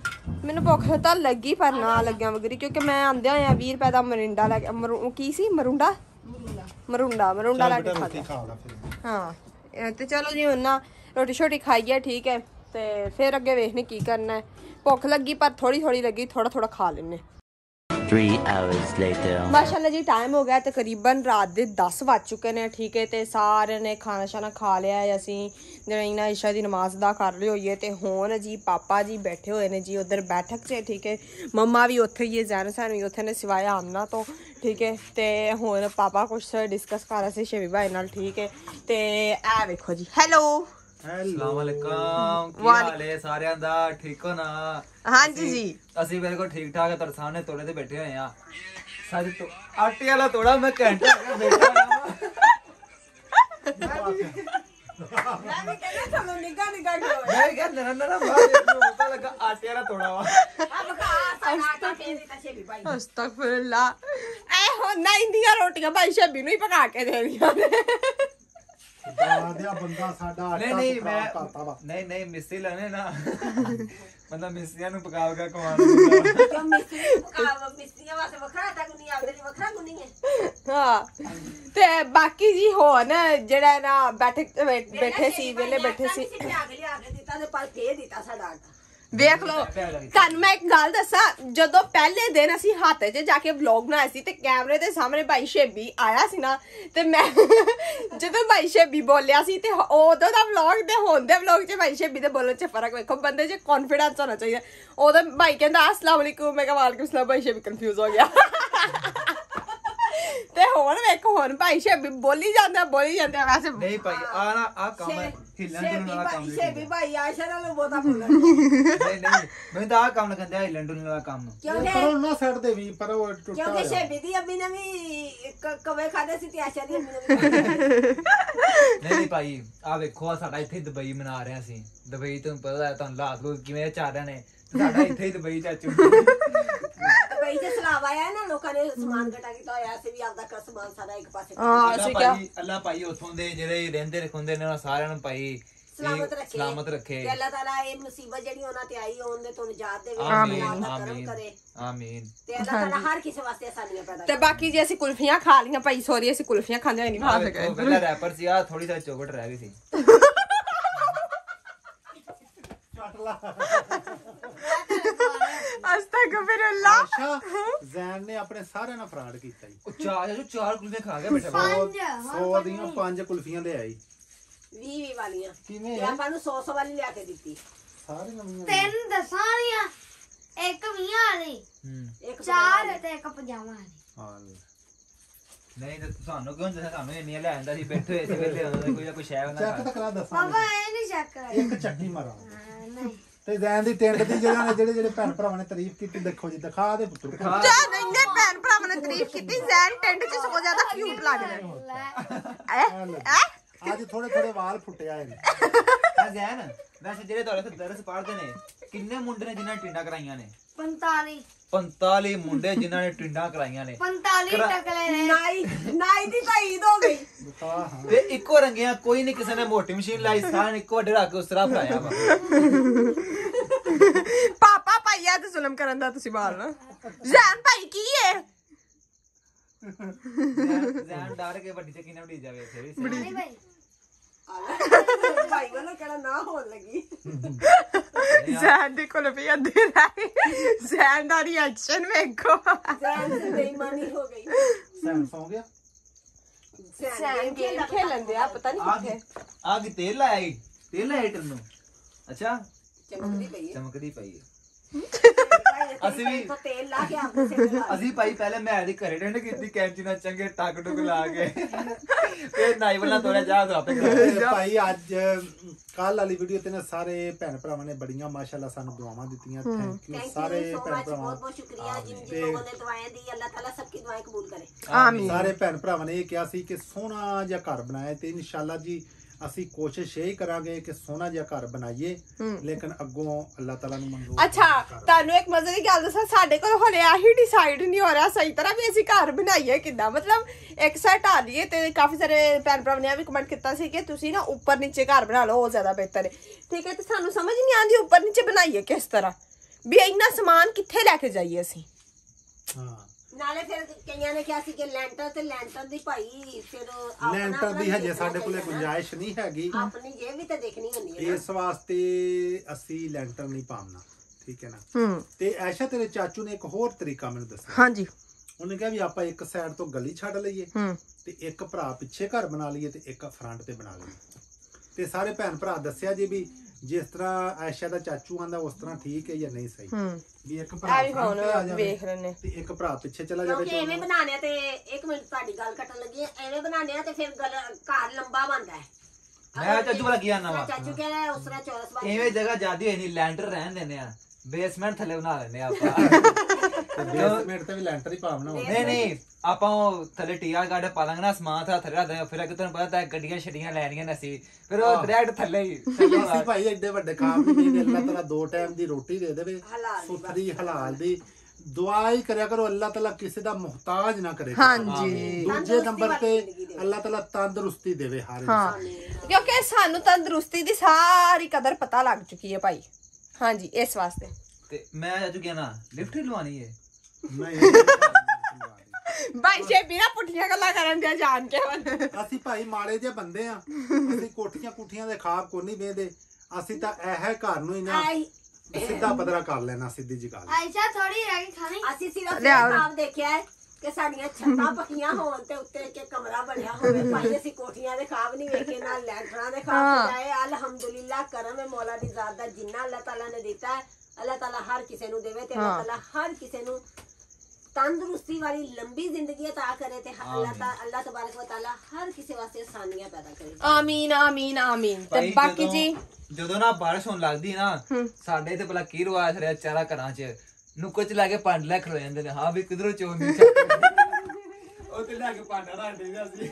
ਮੈਨੂੰ ਭੁੱਖ ਤਾਂ ਲੱਗੀ ਪਰ ਨਾ ਲੱਗਿਆ ਮਗਰੀ ਕਿਉਂਕਿ ਮੈਂ ਆਂਦਿਆਂ ਆ 20 ਰੁਪਏ ਦਾ ਮਰਿੰਡਾ ਲੈ ਕੇ ਮਰੂ- ਕੀ ਸੀ? ਮਰੁੰਡਾ? ਮਰੁੰਡਾ। ਮਰੁੰਡਾ ਲੈ ਕੇ ਬੇਟਾ ਖਾ ਰੋਟੀ ਲਿਆ ਖਾ ਲਾ ਫਿਰ। ਹਾਂ ਇਹ ਤੇ ਚਲੋ ਜੀ ਹੁਣ ਨਾ ਰੋਟੀ ਛੋਟੀ ਖਾਈਏ ਠੀਕ ਹੈ ਤੇ ਫਿਰ ਅੱਗੇ ਵੇਖਨੇ ਕੀ ਕਰਨਾ ਹੈ। ਭੁੱਖ ਲੱਗੀ ਪਰ ਥੋੜੀ ਥੋੜੀ ਲੱਗੀ ਥੋੜਾ ਥੋੜਾ ਖਾ ਲੈਨੇ Three hours later. ਮਾਸ਼ਾਅੱਲਾ ਜੀ ਟਾਈਮ ਹੋ ਗਿਆ ਤਕਰੀਬਨ ਰਾਤ ਦੇ 10 ਵੱਜ ਚੁੱਕੇ ਨੇ, ਠੀਕ ਹੈ, ਤੇ ਸਾਰਿਆਂ ਨੇ ਖਾਣਾ ਸ਼ਾਣਾ ਖਾ ਲਿਆ ਹੈ ਅਸੀਂ। ਜਿਹੜੇ ਨਾ ਇਸ਼ਾ ਦੀ ਨਮਾਜ਼ ਦਾ ਕਰ ਲਈ ਹੋਈ ਹੈ ਤੇ ਹੁਣ ਜੀ ਪਾਪਾ ਜੀ ਬੈਠੇ ਹੋਏ ਨੇ ਜੀ, ਉਧਰ ਬੈਠਕ 'ਚ, ਠੀਕ ਹੈ। ਮੰਮਾ ਵੀ ਉੱਥੇ ਹੀ ਹੈ ਜ਼ੈਨ ਸਨ ਵੀ ਉੱਥੇ ਨੇ ਸਿਵਾਇਆ ਆਮਨਾ ਤੋਂ, ਠੀਕ ਹੈ। ਤੇ ਹੁਣ ਪਾਪਾ ਕੁਝ ਡਿਸਕਸ ਕਰ ਰਹੇ ਸੀ ਸ਼ੇਵੀ ਭਾਈ ਨਾਲ, ਠੀਕ ਹੈ। ਤੇ ਇਹ ਵੇਖੋ ਜੀ ਹੈਲੋ ਅਸਲਾਮ ਵਾਲੇਕਮ ਕੀ ਵਾਲੇ- ਹਾਲ ਹੈ ਸਾਰਿਆਂ ਦਾ? ਠੀਕ ਹੋ ਨਾ? ਹਾਂਜੀ ਜੀ। ਅਸੀਂ ਬਿਲਕੁਲ ਠੀਕ ਠਾਕ ਤੁਹਾਡੇ ਸਾਹਮਣੇ ਤੋੜੇ ਤੇ ਬੈਠੇ ਹੋਏ ਆ। ਸਾਡੇ ਤੋਂ ਆਟੇ ਵਾਲਾ ਤੋੜਾ ਮੈਂ ਘੰਟਾ ਹੋ ਗਿਆ ਬੈਠਾ ਹੋਇਆ ਮੈਂ ਵੀ। ਕਹਿੰਦਾ ਤੁਹਾਨੂੰ ਨਿੱਗਾ ਨਿੱਗਾ ਕਿਉਂ ਮੈਂ ਕਿਹਾ ਨਰਾ ਨਰਾ ਬਾਹਰ ਨੂੰ ਪਤਾ ਲੱਗਾ ਆਟੇ ਵਾਲਾ ਤੋੜਾ ਵਾ। ਅਸਤਗਫਿਰullah ਐ ਹੁਣ ਨਾ ਇੰਦੀਆਂ ਰੋਟੀਆਂ ਭਾਈ ਸ਼ਬੀ ਨੂੰ ਹੀ ਪਕਾ ਕੇ ਦੇਣੀਆਂ ਨੇ। ਦਾਦਿਆ ਬੰਦਾ ਸਾਡਾ ਨਹੀਂ ਆਟਾ ਨਹੀਂ ਤੋਂ ਮੈਂ ਖਰਾਬ ਕਰਤਾ ਵਾ। ਨਹੀਂ ਨਹੀਂ ਮਿਸਤਰੀ ਲੈਣੇ ਨਾ। ਬੰਦਾ ਮਿਸਤਰੀਆਂ ਨੂੰ ਪਕਾ ਪਕਾ ਕਮਾਉਣਾ ਹਾਂ ਤੇ ਬਾਕੀ ਜੀ ਹੁਣ ਜਿਹੜਾ ਨਾ ਬੈਠੇ ਬੈਠੇ ਸੀ ਵੇਲੇ ਬੈਠੇ ਸੀ। ਵੇਖ ਲਓ। ਤੁਹਾਨੂੰ ਮੈਂ ਇੱਕ ਗੱਲ ਦੱਸਾਂ ਜਦੋਂ ਪਹਿਲੇ ਦਿਨ ਅਸੀਂ ਹੱਥ 'ਚ ਜਾ ਕੇ ਵਲੌਗ ਬਣਾਇਆ ਸੀ ਤੇ ਕੈਮਰੇ ਦੇ ਸਾਹਮਣੇ ਭਾਈ ਸ਼ੇਬੀ ਆਇਆ ਸੀ ਨਾ ਤੇ ਮੈਂ [LAUGHS] ਜਦੋਂ ਭਾਈ ਸ਼ੇਬੀ ਬੋਲਿਆ ਸੀ ਤੇ ਉਦੋਂ ਦਾ ਵਲੌਗ ਤੇ ਹੁਣ ਦੇ ਵਲੌਗ 'ਚ ਭਾਈ ਸ਼ੇਬੀ ਦੇ ਬੋਲਣ 'ਚ ਫ਼ਰਕ ਵੇਖੋ ਬੰਦੇ 'ਚ ਕੌਨਫੀਡੈਂਸ ਹੋਣਾ ਚਾਹੀਦਾ। ਉਦੋਂ ਭਾਈ ਕਹਿੰਦਾ ਅਸਲਾਮ ਵਾਲੇਕੁਮ ਮੈਂ ਕਿਹਾ ਵਾਲੇਕੁਮ ਸਲਾਮ। ਭਾਈ ਸ਼ੇਬੀ ਕਨਫਿਊਜ਼ ਹੋ ਗਿਆ। ਵੇਖੋ ਹੁਣ ਭਾਈ ਸ਼ੇਬੀ ਬੋਲੀ ਜਾਂਦਾ ਬੋਲੀ ਜਾਂਦਾ ਵੈਸੇ ਨਹੀਂ ਭਾਈ ਆ ਨਾ ਆ ਕੰਮ ਹੈ ਹਿੱਲਣ ਡੁੱਲਣ ਵਾਲਾ ਕੰਮ ਨਹੀਂ ਸ਼ੇਬੀ ਭਾਈ ਆਸ਼ਾ ਨਾਲ ਬਹੁਤਾ ਬੋਲਦਾ ਨਹੀਂ ਨਹੀਂ ਮੈਨੂੰ ਤਾਂ ਆ ਕੰਮ ਲੱਗਦਾ ਹਿੱਲਣ ਡੁੱਲਣ ਵਾਲਾ ਕੰਮ। ਪਰ ਉਹ ਨਾ ਸੈੱਟ ਦੇ ਵੀ ਪਰ ਉਹ ਟੁੱਟਾ ਕਿਉਂਕਿ ਸ਼ੇਬੀ ਦੀ ਅੰਮੀ ਨੇ ਵੀ ਕਵੇ ਖਾਦੇ ਸੀ ਤੇ ਆਸ਼ਾ ਦੀ ਅੰਮੀ ਨੇ ਵੀ [LAUGHS] ਨਹੀਂ ਨਹੀਂ ਭਾਈ ਆ ਵੇਖੋ ਆ ਸਾਡਾ ਇੱਥੇ ਦੁਬਈ ਮਨਾ ਰਹੇ ਸੀ। ਦੁਬਈ ਤੁਹਾਨੂੰ ਪਤਾ ਹੈ ਤੁਹਾਨੂੰ ਲਾਤ ਲੋ ਕਿਵੇਂ ਚੱਲ ਰਹੇ ਨੇ ਤੇ ਸਾਡਾ ਇੱਥੇ ਹੀ ਦੁਬਈ ਚਾਚੂ ਬਈ ਤੇ ਸਲਾਬ ਆਇਆ ਨਾ ਲੋਕਾਂ ਨੇ ਸਮਾਨ ਇਕੱਠਾ ਕੀਤਾ ਹੋਇਆ ਸੀ ਵੀ ਆਪਦਾ ਕ ਸਮਾਨ ਸਾਰਾ ਇੱਕ ਪਾਸੇ ਹਾਂ ਅੱਲਾ ਅਸੀਂ ਕਿਹਾ ਭਾਈ ਅੱਲਾ ਭਾਈ ਉਥੋਂ ਦੇ ਜਿਹੜੇ ਰਹਿੰਦੇ ਰਖੁੰਦੇ ਨੇ ਉਹਨਾਂ ਸਾਰਿਆਂ ਨੂੰ ਭਾਈ ਇਹ ਸਲਾਮਤ ਰੱਖੇ। ਸਲਾਮਤ ਰੱਖੇ। ਤੇ ਅੱਲਾਹ ਤਾਲਾ ਇਹ ਮੁਸੀਬਤ ਜਿਹੜੀ ਉਹਨਾਂ ਤੇ ਆਈ ਉਹਨੇ ਤੋਂ ਨਿਜਾਤ ਦੇਵੇ ਆਮੀਨ ਕਰਮ ਆਮੀਨ ਕਰੇ। ਆਮੀਨ। ਤੇ ਅੱਲਾਹ ਤਾਲਾ ਹਰ ਕਿਸੇ ਵਾਸਤੇ ਆਸਾਨੀਆਂ ਪੈਦਾ ਤੇ ਬਾਕੀ ਜੇ ਅਸੀਂ ਕੁਲਫੀਆਂ ਖਾ ਲੀਆਂ ਭਾਈ ਸੌਰੀ ਅਸੀਂ ਕੁਲਫੀਆਂ ਖਾਂਦੇ ਹੋਏ ਨਹੀਂ ਖਾ ਸਕੇ। ਪਹਿਲਾ ਰੈਪਰ ਸੀ ਆ ਥੋੜੀ ਜਿਹੀ ਚੌਕਟ ਰਹਿ ਗਈ ਸੀ। ਅਸਤਗਫਿਰullah ਅੱਛਾ ਜ਼ੈਨ ਨੇ ਆਪਣੇ ਸਾਰਿਆਂ ਨਾਲ ਫਰਾਡ ਕੀਤਾ ਜੀ। ਉਹ ਚਾਰ ਜੋ ਚਾਰ ਕੁਲਫੀਆਂ ਖਾ ਗਿਆ ਬੈਠਾ ਪੰਜ 100 ਦੀਆਂ ਪੰਜ ਕੁਲਫੀਆਂ ਲੈ ਆਈ। 20 20 ਵਾਲੀਆਂ। ਕਿਵੇਂ? ਤੇ ਆਪਾਂ ਨੂੰ 100 100 ਵਾਲੀ ਲਿਆ ਕੇ ਦਿੱਤੀ। ਸਾਰੇ ਨਵੀਆਂ ਤਿੰਨ ਦਸਾਂ ਦੀਆਂ ਇੱਕ ਵੀਹਾਂ ਵਾਲੀ। ਹੂੰ। ਇੱਕ ਚਾਰ ਤੇ ਇੱਕ ਪੰਜਾਵਾਂ ਵਾਲੀ। ਹਾਂ ਲੈ। ਨਹੀਂ ਤੇ ਸਾਨੂੰ ਕਿਉਂ ਦੱਸਿਆ? ਸਾਨੂੰ ਇੰਨੀਆਂ ਲੈ ਆਂਦਾ ਸੀ ਬੈਠੇ ਹੋਏ ਸੀ ਵੇਲੇ ਹੁੰਦਾ ਕੋਈ ਨਾ ਕੋਈ ਸ਼ੈ ਚੈੱਕ ਹੁੰਦਾ। ਤਾਂ ਕਰਾ ਦੱਸਾਂ ਪਾਪਾ ਇਹ ਨਹੀਂ ਚੈੱਕ। ਇੱਕ ਚੱਕੀ ਮਾਰਾਂ। ਹਾਂ, ਨਹੀਂ। ਤੇ ਜ਼ੈਨ ਦੀ ਟਿੰਡ ਦੀ ਜਿਹੜਾ ਨੇ ਜਿਹੜੇ ਜਿਹੜੇ ਭੈਣ ਭਰਾਵਾਂ ਨੇ ਤਾਰੀਫ ਕੀਤੀ ਦੇਖੋ ਜੀ ਦਿਖਾ ਦੇ ਪੁੱਤਰ ਜਾਨ ਇੰਨੇ ਭੈਣ ਭਰਾਵਾਂ ਨੇ ਤਾਰੀਫ ਕੀਤੀ ਜ਼ੈਨ ਟੈਂਟ 'ਚ ਸਗੋਂ ਜ਼ਿਆਦਾ ਕਿਊਟ ਲੱਗ ਰਿਹਾ। ਲੈ। ਹੈ? ਹੈ? ਅੱਜ ਥੋੜੇ ਥੋੜੇ ਵਾਲ ਫੁੱਟਿਆ ਨੇ ਆ ਜ਼ੈਨ ਵੈਸੇ ਜਿਹੜੇ ਤੁਹਾਡੇ ਤੇ ਦਰਸ ਪੜਦੇ ਨੇ ਕਿੰਨੇ ਮੁੰਡੇ ਨੇ ਜਿਨ੍ਹਾਂ ਨੇ ਟਿੰਡਾ ਕਰਾਈਆਂ ਨੇ? 45 45 ਮੁੰਡੇ ਜਿਨ੍ਹਾਂ ਨੇ ਟਿੰਡਾ ਕਰਾਈਆਂ ਨੇ। 45 ਕਰਾ- ਟਕਲੇ ਨੇ। ਨਾਈ ਨਾਈ ਦੀ ਤਾਂ ਈਦ ਹੋ ਗਈ। ਤੇ ਇੱਕੋ ਰੰਗਿਆ ਕੋਈ ਨਹੀਂ ਕਿਸੇ ਨੇ ਮੋਟੀ ਮਸ਼ੀਨ ਲਾਈ ਸਾਰਿਆਂ ਨੇ ਇੱਕੋ ਵੱਡੇ ਰੱਖ ਕੇ ਉਸ ਤਰ੍ਹਾਂ ਫਰਾਇਆ ਵਾ। ਪਾਪਾ ਭਾਈਆ ਤੇ ਜ਼ੁਲਮ ਕਰਨ ਦਾ ਤੁਸੀਂ ਬਾਲ ਨਾ ਜ਼ੈਨ ਭਾਈ ਕੀ ਹੈ ਜ਼ੈਨ ਜ਼ੈਨ ਡਰ ਕੇ ਵੱਡੀ ਚੱਕੀ ਨਾ ਉਡੀ ਜਾਵੇ ਇੱਥੇ ਵੀ। ਸਹੀ। ਨਹੀਂ ਭਾਈ। ਭਾਈ ਵੱਲੋਂ ਕਿਹੜਾ ਨਾ ਹੋਣ ਲੱਗੀ। ਜ਼ੈਨ ਦੇ ਕੋਲ ਵੀ ਅੱਧੇ ਰਹਿ ਜ਼ੈਨ ਦਾ ਰਿਐਕਸ਼ਨ ਵੇਖੋ। ਸੈਨ ਦੀ ਬੇਈਮਾਨੀ ਹੋ ਗਈ। ਸੈਨ ਸੌ ਗਿਆ। ਸੈਨ ਗੇਮ ਖੇਲਣ ਦੇ ਆ ਪਤਾ ਆ ਨਹੀਂ ਕੀ ਕਿੱਥੇ। ਆ ਕੀ ਤੇਲ ਲਾਇਆ ਈ? ਤੇਲ ਲਾਇਆ ਹੀਟਰ ਨੂੰ ਅੱਛਾ। ਚਮਕਦੀ ਪਈ ਹੈ। ਚਮਕਦੀ ਪਈ ਹੈ। ਅਸੀਂ ਅਸੀਂ ਵੀ- ਵੀ ਤੇਲ ਲਾ ਕੇ ਆਪਣੇ ਸਿਰ ਤੇ ਲਾ ਅਸੀਂ ਭਾਈ ਪਹਿਲੇ ਮੈਂ ਦੀ ਘਰੇ ਟੰਡ ਕੀਤੀ ਕੈਂਚੀ ਨਾਲ ਚੰਗੇ ਟੱਕ ਟੁਕ ਲਾ ਕੇ [LAUGHS] ਫਿਰ ਨਾਈ ਵਾਲਾ ਤੋੜਿਆ ਜਾ ਤੂੰ ਆਪੇ ਕਰਾ ਤੇ ਭਾਈ ਅੱਜ ਕੱਲ ਵਾਲੀ ਵੀਡੀਓ ਤੇ ਨਾ ਸਾਰੇ ਭੈਣ ਭਰਾਵਾਂ ਨੇ ਬੜੀਆਂ ਮਾਸ਼ਾਅੱਲਾ ਸਾਨੂੰ ਦੁਆਵਾਂ ਦਿੱਤੀਆਂ ਥੈਂਕ ਯੂ ਥੈਂਕ ਸਾਰੇ ਯੂ ਸੋ ਭੈਣ ਮਚ ਭਰਾਵਾਂ ਬਹੁਤ ਬਹੁਤ ਸ਼ੁਕਰੀਆ ਜਿਨ ਤੇ- ਜਿਨ ਲੋਗों ने दुआएं दी अल्लाह ताला सबकी दुआएं कबूल करे ਆਮੀਨ ਸਾਰੇ ਭੈਣ ਭਰਾਵਾਂ ਨੇ ਇਹ ਕਿਹਾ ਸੀ ਕਿ ਸੋਹਣਾ ਜਿਹਾ ਘਰ ਬਣਾਇਆ ਤੇ ਇਨਸ਼ਾਅੱਲਾ ਜੀ ਅਸੀਂ ਕੋਸ਼ਿਸ਼ ਇਹ ਕਰਾਂਗੇ ਕਿ ਸੋਹਣਾ ਜਿਹਾ ਘਰ ਬਣਾਈਏ ਲੇਕਿਨ ਅੱਗੋਂ ਅੱਲਾਹ ਤਾਲਾ ਨੂੰ ਮਨਜ਼ੂਰ ਅੱਛਾ। ਤੁਹਾਨੂੰ ਇੱਕ ਮਜ਼ੇ ਦੀ ਗੱਲ ਦੱਸਾਂ ਸਾਡੇ ਕੋਲ ਹਲੇ ਆਹੀ ਡਿਸਾਈਡ ਨਹੀਂ ਹੋ ਰਿਹਾ ਸਹੀ ਤਰ੍ਹਾਂ ਵੀ ਅਸੀਂ ਘਰ ਬਣਾਈਏ ਕਿੱਦਾਂ? ਮਤਲਬ ਇੱਕ ਸਾਈਡ ਢਾ ਲਈਏ ਤੇ ਕਾਫੀ ਸਾਰੇ ਭੈਣ ਭਰਾਵਾਂ ਨੇ ਵੀ ਕਮੈਂਟ ਕੀਤਾ ਸੀ ਕਿ ਤੁਸੀਂ ਨਾ ਉੱਪਰ ਨੀਚੇ ਘਰ ਬਣਾ ਲਓ ਉਹ ਜ਼ਿਆਦਾ ਬਿਹਤਰ ਹੈ। ਠੀਕ ਹੈ ਤੇ ਸਾਨੂੰ ਸਮਝ ਨਹੀਂ ਆਉਂਦੀ ਉੱਪਰ ਨੀਚੇ ਬਣਾਈਏ ਕਿਸ ਤਰ੍ਹਾਂ? ਵੀ ਇੰਨਾ ਸਮਾਨ ਕਿੱਥੇ ਲੈ ਕੇ ਜਾਈਏ ਅਸੀਂ? ਹਾਂ। ਨਾਲੇ ਫਿਰ ਕਈਆਂ ਨੇ ਕਿਹਾ ਸੀ ਕਿ ਲੈਂਟਰ ਤੇ ਲੈਂਟਰ ਦੀ ਭਾਈ ਫਿਰ ਆਪਣਾ ਲੈਂਟਰ ਦੀ ਹਜੇ ਸਾਡੇ ਕੋਲੇ। ਗੁੰਜਾਇਸ਼ ਨਹੀਂ ਹੈਗੀ। ਆਪਣੀ ਜੇਬ ਵੀ ਤਾਂ ਦੇਖਣੀ ਹੁੰਦੀ ਹੈ ਨਾ। ਇਸ ਵਾਸਤੇ ਅਸੀਂ ਲੈਂਟਰ ਨਹੀਂ ਪਾਉਣਾ ਠੀਕ ਹੈ ਨਾ? ਹੂੰ। ਤੇ ਐਸ਼ਾ ਤੇਰੇ ਚਾਚੂ ਨੇ ਇੱਕ ਹੋਰ ਤਰੀਕਾ ਮੈਨੂੰ ਦੱਸਿਆ। ਹਾਂਜੀ। ਉਹਨੇ ਕਿਹਾ ਵੀ ਆਪਾਂ ਇੱਕ ਸਾਈਡ ਤੋਂ ਗਲੀ ਛੱਡ ਲਈਏ ਹੂੰ। ਤੇ ਇੱਕ ਭਰਾ ਪਿੱਛੇ ਘਰ ਬਣਾ ਲਈਏ ਤੇ ਇੱਕ ਫਰੰਟ ਤੇ ਬਣਾ ਲਈਏ। ਤੇ ਸਾਰੇ ਭੈਣ ਭਰਾ ਦੱਸਿਆ ਜੀ ਵੀ ਜਿਸ ਤਰ੍ਹਾਂ ਐਸ਼ਾ ਦਾ ਚਾਚੂ ਆਂਦਾ ਉਸ ਤਰ੍ਹਾਂ ਠੀਕ ਹੈ ਜਾਂ ਨਹੀਂ ਸਹੀ? ਹੂੰ। ਵੀ ਇੱਕ ਆ ਭਰਾ ਵੀ front ਹੁਣ ਤੇ ਆ ਜਾਵੇ ਵੇਖ ਲੈਨੇ ਤੇ ਇੱਕ ਭਰਾ ਪਿੱਛੇ ਚਲਾ ਜਾਵੇ ਕਿਉਂਕਿ ਐਵੇਂ ਆ ਤੇ ਇੱਕ ਮਿੰਟ ਤੁਹਾਡੀ ਗੱਲ ਕੱਟਣ ਲੱਗੀ ਹੈ, ਐਵੇਂ ਬਣਾਉਂਦੇ ਆ ਤੇ ਫਿਰ ਗੱਲ ਘਰ ਲੰਬਾ ਬਣਦਾ ਹੈ। ਮੈਂ ਚਾਚੂ ਵਾਲਾ ਕੀ ਆਨਾ ਵਾ। ਚਾਚੂ ਕਹਿੰਦਾ ਉਸ ਤਰ੍ਹਾਂ ਚੌਰਸ ਬਣ ਐਵੇਂ ਜਗ੍ਹਾ ਜਿਆਦੀ ਹੋਈ ਨਹੀਂ ਲੈਂਟਰ ਰਹਿਣ ਦਿੰਦੇ ਆ ਬੇਸਮੈਂਟ ਥੱਲੇ ਬਣਾ ਲੈਂਦੇ ਆ ਆਪਾਂ। ਬੇਸਮੈਂਟ ਤੇ ਵੀ ਲੈਂਟਰ ਹੀ ਪਾਵਣਾ ਹੁੰਦਾ ਨਹੀਂ ਨਹੀਂ ਆਪਾਂ ਉਹ ਥੱਲੇ ਟੀਆਰ ਗਾਰਡ ਪਾ ਲਾਂਗੇ ਨਾ ਸਮਾਨ ਤਾਂ ਥੱਲੇ ਰੱਖ ਦਿੰਦੇ ਆ, ਫਿਰ ਅੱਗੇ ਤੁਹਾਨੂੰ ਪਤਾ ਤਾਂ ਗੱਡੀਆਂ ਛੱਡੀਆਂ ਲੈਣੀਆਂ ਨੇ ਅਸੀਂ। ਫਿਰ ਉਹ ਡਾਇਰੈਕਟ ਥੱਲੇ ਹੀ ਥੱਲੇ ਅਸੀਂ ਭਾਈ ਐਡੇ ਵੱਡੇ ਖਾਮ ਨਹੀਂ ਦੇ ਅੱਲਾਹ ਤਾਲਾ ਦੋ ਟਾਈਮ ਦੀ ਰੋਟੀ ਦੇ ਦੇਵੇ ਹਲਾਲ ਦੀ ਸੁਥਰੀ ਹਲਾਲ ਦੀ। ਦੁਆ ਹੀ ਕਰਿਆ ਕਰੋ ਅੱਲਾਹ ਤਾਲਾ ਕਿਸੇ ਦਾ ਮੁਹਤਾਜ ਨਾ ਕਰੇ। ਹਾਂਜੀ। ਦੂਜੇ ਨੰਬਰ ਤੇ ਅੱਲਾਹ ਤਾਲਾ ਤੰਦਰੁਸਤੀ ਦੇਵੇ ਹਰ ਹਾਂ। ਇਨਸਾਨ ਕਿਉਂਕਿ ਸਾਨੂੰ ਤੰਦਰੁਸਤੀ ਦੀ ਸਾਰੀ ਕਦਰ ਪਤਾ ਲੱਗ ਚੁੱਕੀ ਹੈ ਭਾਈ। ਹਾਂਜੀ ਇਸ ਵਾਸਤੇ। ਤੇ ਮੈਂ ਕਿਹਾ ਨਾ ਲਿਫਟ ਹੀ ਲਵਾਣੀ ਹੈ। ਨਹੀਂ ਭਾਈ ਜੇ ਬਿਨਾ ਪੁੱਠੀਆਂ ਗੱਲਾਂ ਕਰਨ ਦੇ ਜਾਣ ਕੇ ਹੁਣ। ਅਸੀਂ ਭਾਈ ਮਾੜੇ ਜਿਹੇ ਬੰਦੇ ਆ। ਅਸੀਂ ਕੋਠੀਆਂ ਕੁੱਠੀਆਂ ਦੇ ਖਾਬ ਕੋ ਨਹੀਂ ਵੇਦੇ ਅਸੀਂ ਤਾਂ ਇਹ ਹੈ ਘਰ ਨੂੰ ਹੀ ਨਾ ਸਿੱਧਾ ਪਦਰਾ ਕਰ ਲੈਣਾ ਸਿੱਧੀ ਜੀ ਗੱਲ। ਆਇਸ਼ਾ ਥੋੜੀ ਰਹਿ ਗਈ ਖਾਣੀ। ਅਸੀਂ ਸਿਰਫ ਨਾਮ ਦੇਖਿਆ ਹੈ ਕਿ ਸਾਡੀਆਂ ਛੱਤਾਂ ਪੱਕੀਆਂ ਹੋਣ ਤੇ ਉੱਤੇ ਇੱਕ ਕਮਰਾ ਬਣਿਆ ਹੋਵੇ। ਭਾਈ ਅਸੀਂ ਕੋਠੀਆਂ ਦੇ ਖਾਬ ਨਹੀਂ ਵੇਖੇ ਨਾਲ ਲੈਂਟਰਾਂ ਦੇ ਖਾਬ ਸਜਾਏ। ਅਲਹਮਦੁਲਿਲਾ ਕਰਮ ਹੈ ਮੌਲਾ ਦੀ ਜ਼ਾਤ ਦਾ ਜਿੰਨਾ ਅੱਲਾਹ ਤਾਲਾ ਨੇ ਦਿੱਤਾ ਹੈ। ਅੱਲਾਹ ਤਾਲਾ ਹਰ ਕਿਸੇ ਨੂੰ ਦੇਵੇ ਤੇ ਅੱਲਾਹ ਤਾਲਾ ਹਰ ਕਿਸੇ ਨੂੰ ਤੰਦਰੁਸਤੀ ਵਾਲੀ ਲੰਬੀ ਜ਼ਿੰਦਗੀ عطا ਕਰੇ ਤੇ ਅੱਲਾਹ ਤਾ ਅੱਲਾਹ ਤਬਾਰਕ व ਤਾਲਾ ਹਰ ਕਿਸੇ ਵਾਸਤੇ ਆਸਾਨੀਆਂ ਪੈਦਾ ਕਰੇ ਆਮੀਨ ਆਮੀਨ ਆਮੀਨ ਤੇ ਭਾਈ ਬਾਕੀ ਜਦੋਂ- ਜੀ ਜਦੋਂ ਨਾ ਬਾਰਿਸ਼ ਹੋਣ ਲੱਗਦੀ ਨਾ ਸਾਡੇ ਤੇ ਭਲਾ ਕੀ ਰਿਵਾਜ ਰਿਹਾ ਚਾਰਾ ਘਰਾਂ 'ਚ ਨੁੱਕਰ 'ਚ ਲਾ ਕੇ ਪੰਡ ਲੈ ਖਲੋ ਜਾਂਦੇ ਨੇ ਹਾਂ ਵੀ ਕਿਧਰੋਂ ਚੋਂਦੀ ਛੱਤ ਉਹ ਤੇ [LAUGHS] ਲੈ ਕੇ ਪੰਡ ਰੱਖਦੇ ਸੀ ਅਸੀਂ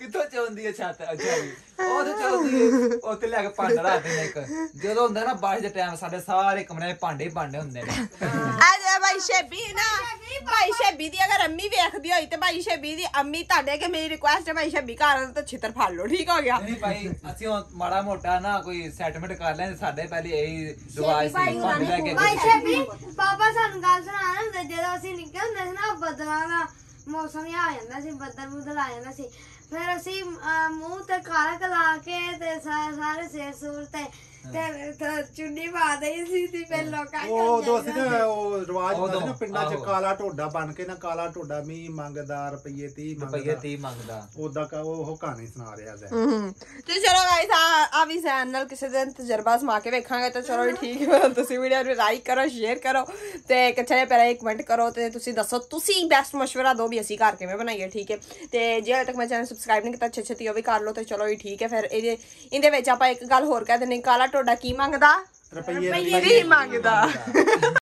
ਕਿੱਥੋਂ ਚੋਂਦੀ ਹੈ ਛੱਤ? ਅੱਛਾ ਜੀ। ਉਹ ਤੇ ਚੋਂਦੀ ਹੈ। ਉਹ ਤੇ ਲੈ ਕੇ ਪੰਡ ਰੱਖਦੇ ਨੇ ਇੱਕ। ਜਦੋਂ ਹੁੰਦਾ ਨਾ ਬਾਰਿਸ਼ ਦੇ ਟਾਈਮ ਸਾਡੇ ਸਾਰੇ ਕਮਰੇ 'ਚ ਭਾਂਡੇ ਹੀ ਭਾਂਡੇ ਹੁੰਦੇ ਨੇ। ਅੱਜ ਭਾਈ ਸ਼ੇਬੀ ਨਾ। ਭਾਈ ਸ਼ੇਬੀ ਦੀ ਅਗਰ ਅੰਮੀ ਵੇਖਦੀ ਹੋਈ ਤੇ ਭਾਈ ਸ਼ੇਬੀ ਦੀ ਅੰਮੀ ਤੁਹਾਡੇ ਅੱਗੇ ਮੇਰੀ ਰਿਕੁਐਸਟ ਹੈ ਭਾਈ ਸ਼ੇਬੀ ਘਰ ਤਾਂ ਛਿੱਤਰ ਫੜ ਲਓ ਠੀਕ ਹੋ ਗਿਆ? ਨਹੀਂ ਭਾਈ ਅਸੀਂ ਮਾੜਾ ਮੋਟਾ ਨਾ ਕੋਈ ਸੈਟਲਮੈਂਟ ਕਰ ਲੈਂਦੇ। ਸਾਡੇ ਪਹਿਲੇ ਇਹੀ ਰਿਵਾਜ ਸੀ ਭਾਂਡੇ ਨੇ ਲੈ ਕੇ ਭਾਈ ਸ਼ੇਬੀ ਪਾਪਾ ਸਾਨੂੰ ਗੱਲ ਸੁਣਾ ਹੁੰਦੇ ਜਦੋਂ ਅਸੀਂ ਨਿੱਕੇ ਹੁੰਦੇ ਸੀ ਨਾ ਬੱਦਲਾਂ ਦਾ ਮੌਸਮ ਹੀ ਆ ਜਾਂਦਾ ਸੀ ਬੱਦਲ ਬੁਦਲ ਆ ਜਾਂਦਾ ਸੀ। ਫਿਰ ਅਸੀਂ ਮੂੰਹ ਤੇ ਕਾਲਾ ਕਲਾ ਕੇ ਤੇ ਸਾਰੇ ਸਿਰ ਸੂਰ ਤੇ ਤੇ ਚੁੰਨੀ ਪਾ ਦੇਈ ਸੀ ਤੇ ਫਿਰ ਲੋਕਾਂ ਉਹ ਉਦੋਂ ਅਸੀਂ ਨਾ ਉਹ ਰਿਵਾਜ ਹੁੰਦਾ ਸੀ ਨਾ ਉਦੋਂ, ਪਿੰਡਾਂ 'ਚ। ਕਾਲਾ ਢੋਡਾ ਬਣ ਕੇ ਨਾ ਕਾਲਾ ਢੋਡਾ ਮੀ ਮੰਗਦਾ ਰੁਪਈਏ 30 ਰੁਪਈਏ ਮੰਗਦਾ 30 ਮੰਗਦਾ। ਉਦਾਂ ਕਾ ਉਹ ਕਹਾਣੀ ਸੁਣਾ ਰਿਹਾ ਜ਼ੈ ਹੂੰ ਤੇ ਚਲੋ ਗਾਇਸ ਆ ਵੀ ਜ਼ੈਨ ਨਾਲ ਕਿਸੇ ਦਿਨ ਤਜਰਬਾ ਸਮਾ ਕੇ ਵੇਖਾਂਗੇ ਤਾਂ ਚਲੋ ਠੀਕ ਹੈ। [LAUGHS] ਤੁਸੀਂ ਵੀਡੀਓ ਨੂੰ ਲਾਈਕ ਕਰੋ ਸ਼ੇਅਰ ਕਰੋ ਤੇ ਇੱਕ ਅੱਛਾ ਜਿਹਾ ਪਹਿਲਾਂ ਇੱਕ ਕਮੈਂਟ ਕਰੋ ਤੇ ਤੁਸੀਂ ਦੱਸੋ ਤੁਸੀਂ ਬੈਸਟ ਮਸ਼ਵਰਾ ਦਿਓ ਵੀ ਅਸੀਂ ਘਰ ਕਿਵੇਂ ਬਣਾਈਏ ਠੀਕ ਹੈ? ਤੇ ਜੇ ਤੱਕ ਮੈਂ ਚੈਨਲ ਸਬਸਕ੍ਰਾਈਬ ਨਹੀਂ ਕੀਤਾ ਛੇ ਛੇਤੀ ਉਹ ਵੀ ਕਰ ਲਓ ਤੇ ਚਲੋ ਜੀ ਠੀਕ ਹੈ ਫਿਰ। ਇਹਦੇ ਇਹਦੇ ਵਿੱਚ ਆਪਾਂ ਇੱਕ ਗੱਲ ਹੋਰ ਕਹਿ ਦਿੰਦੇ ਕਾਲਾ ਟੋਡਾ ਕੀ ਮੰਗਦਾ? ਰੁਪਈਏ ਰੁਪਈਏ ਵੀ ਮੰਗਦਾ।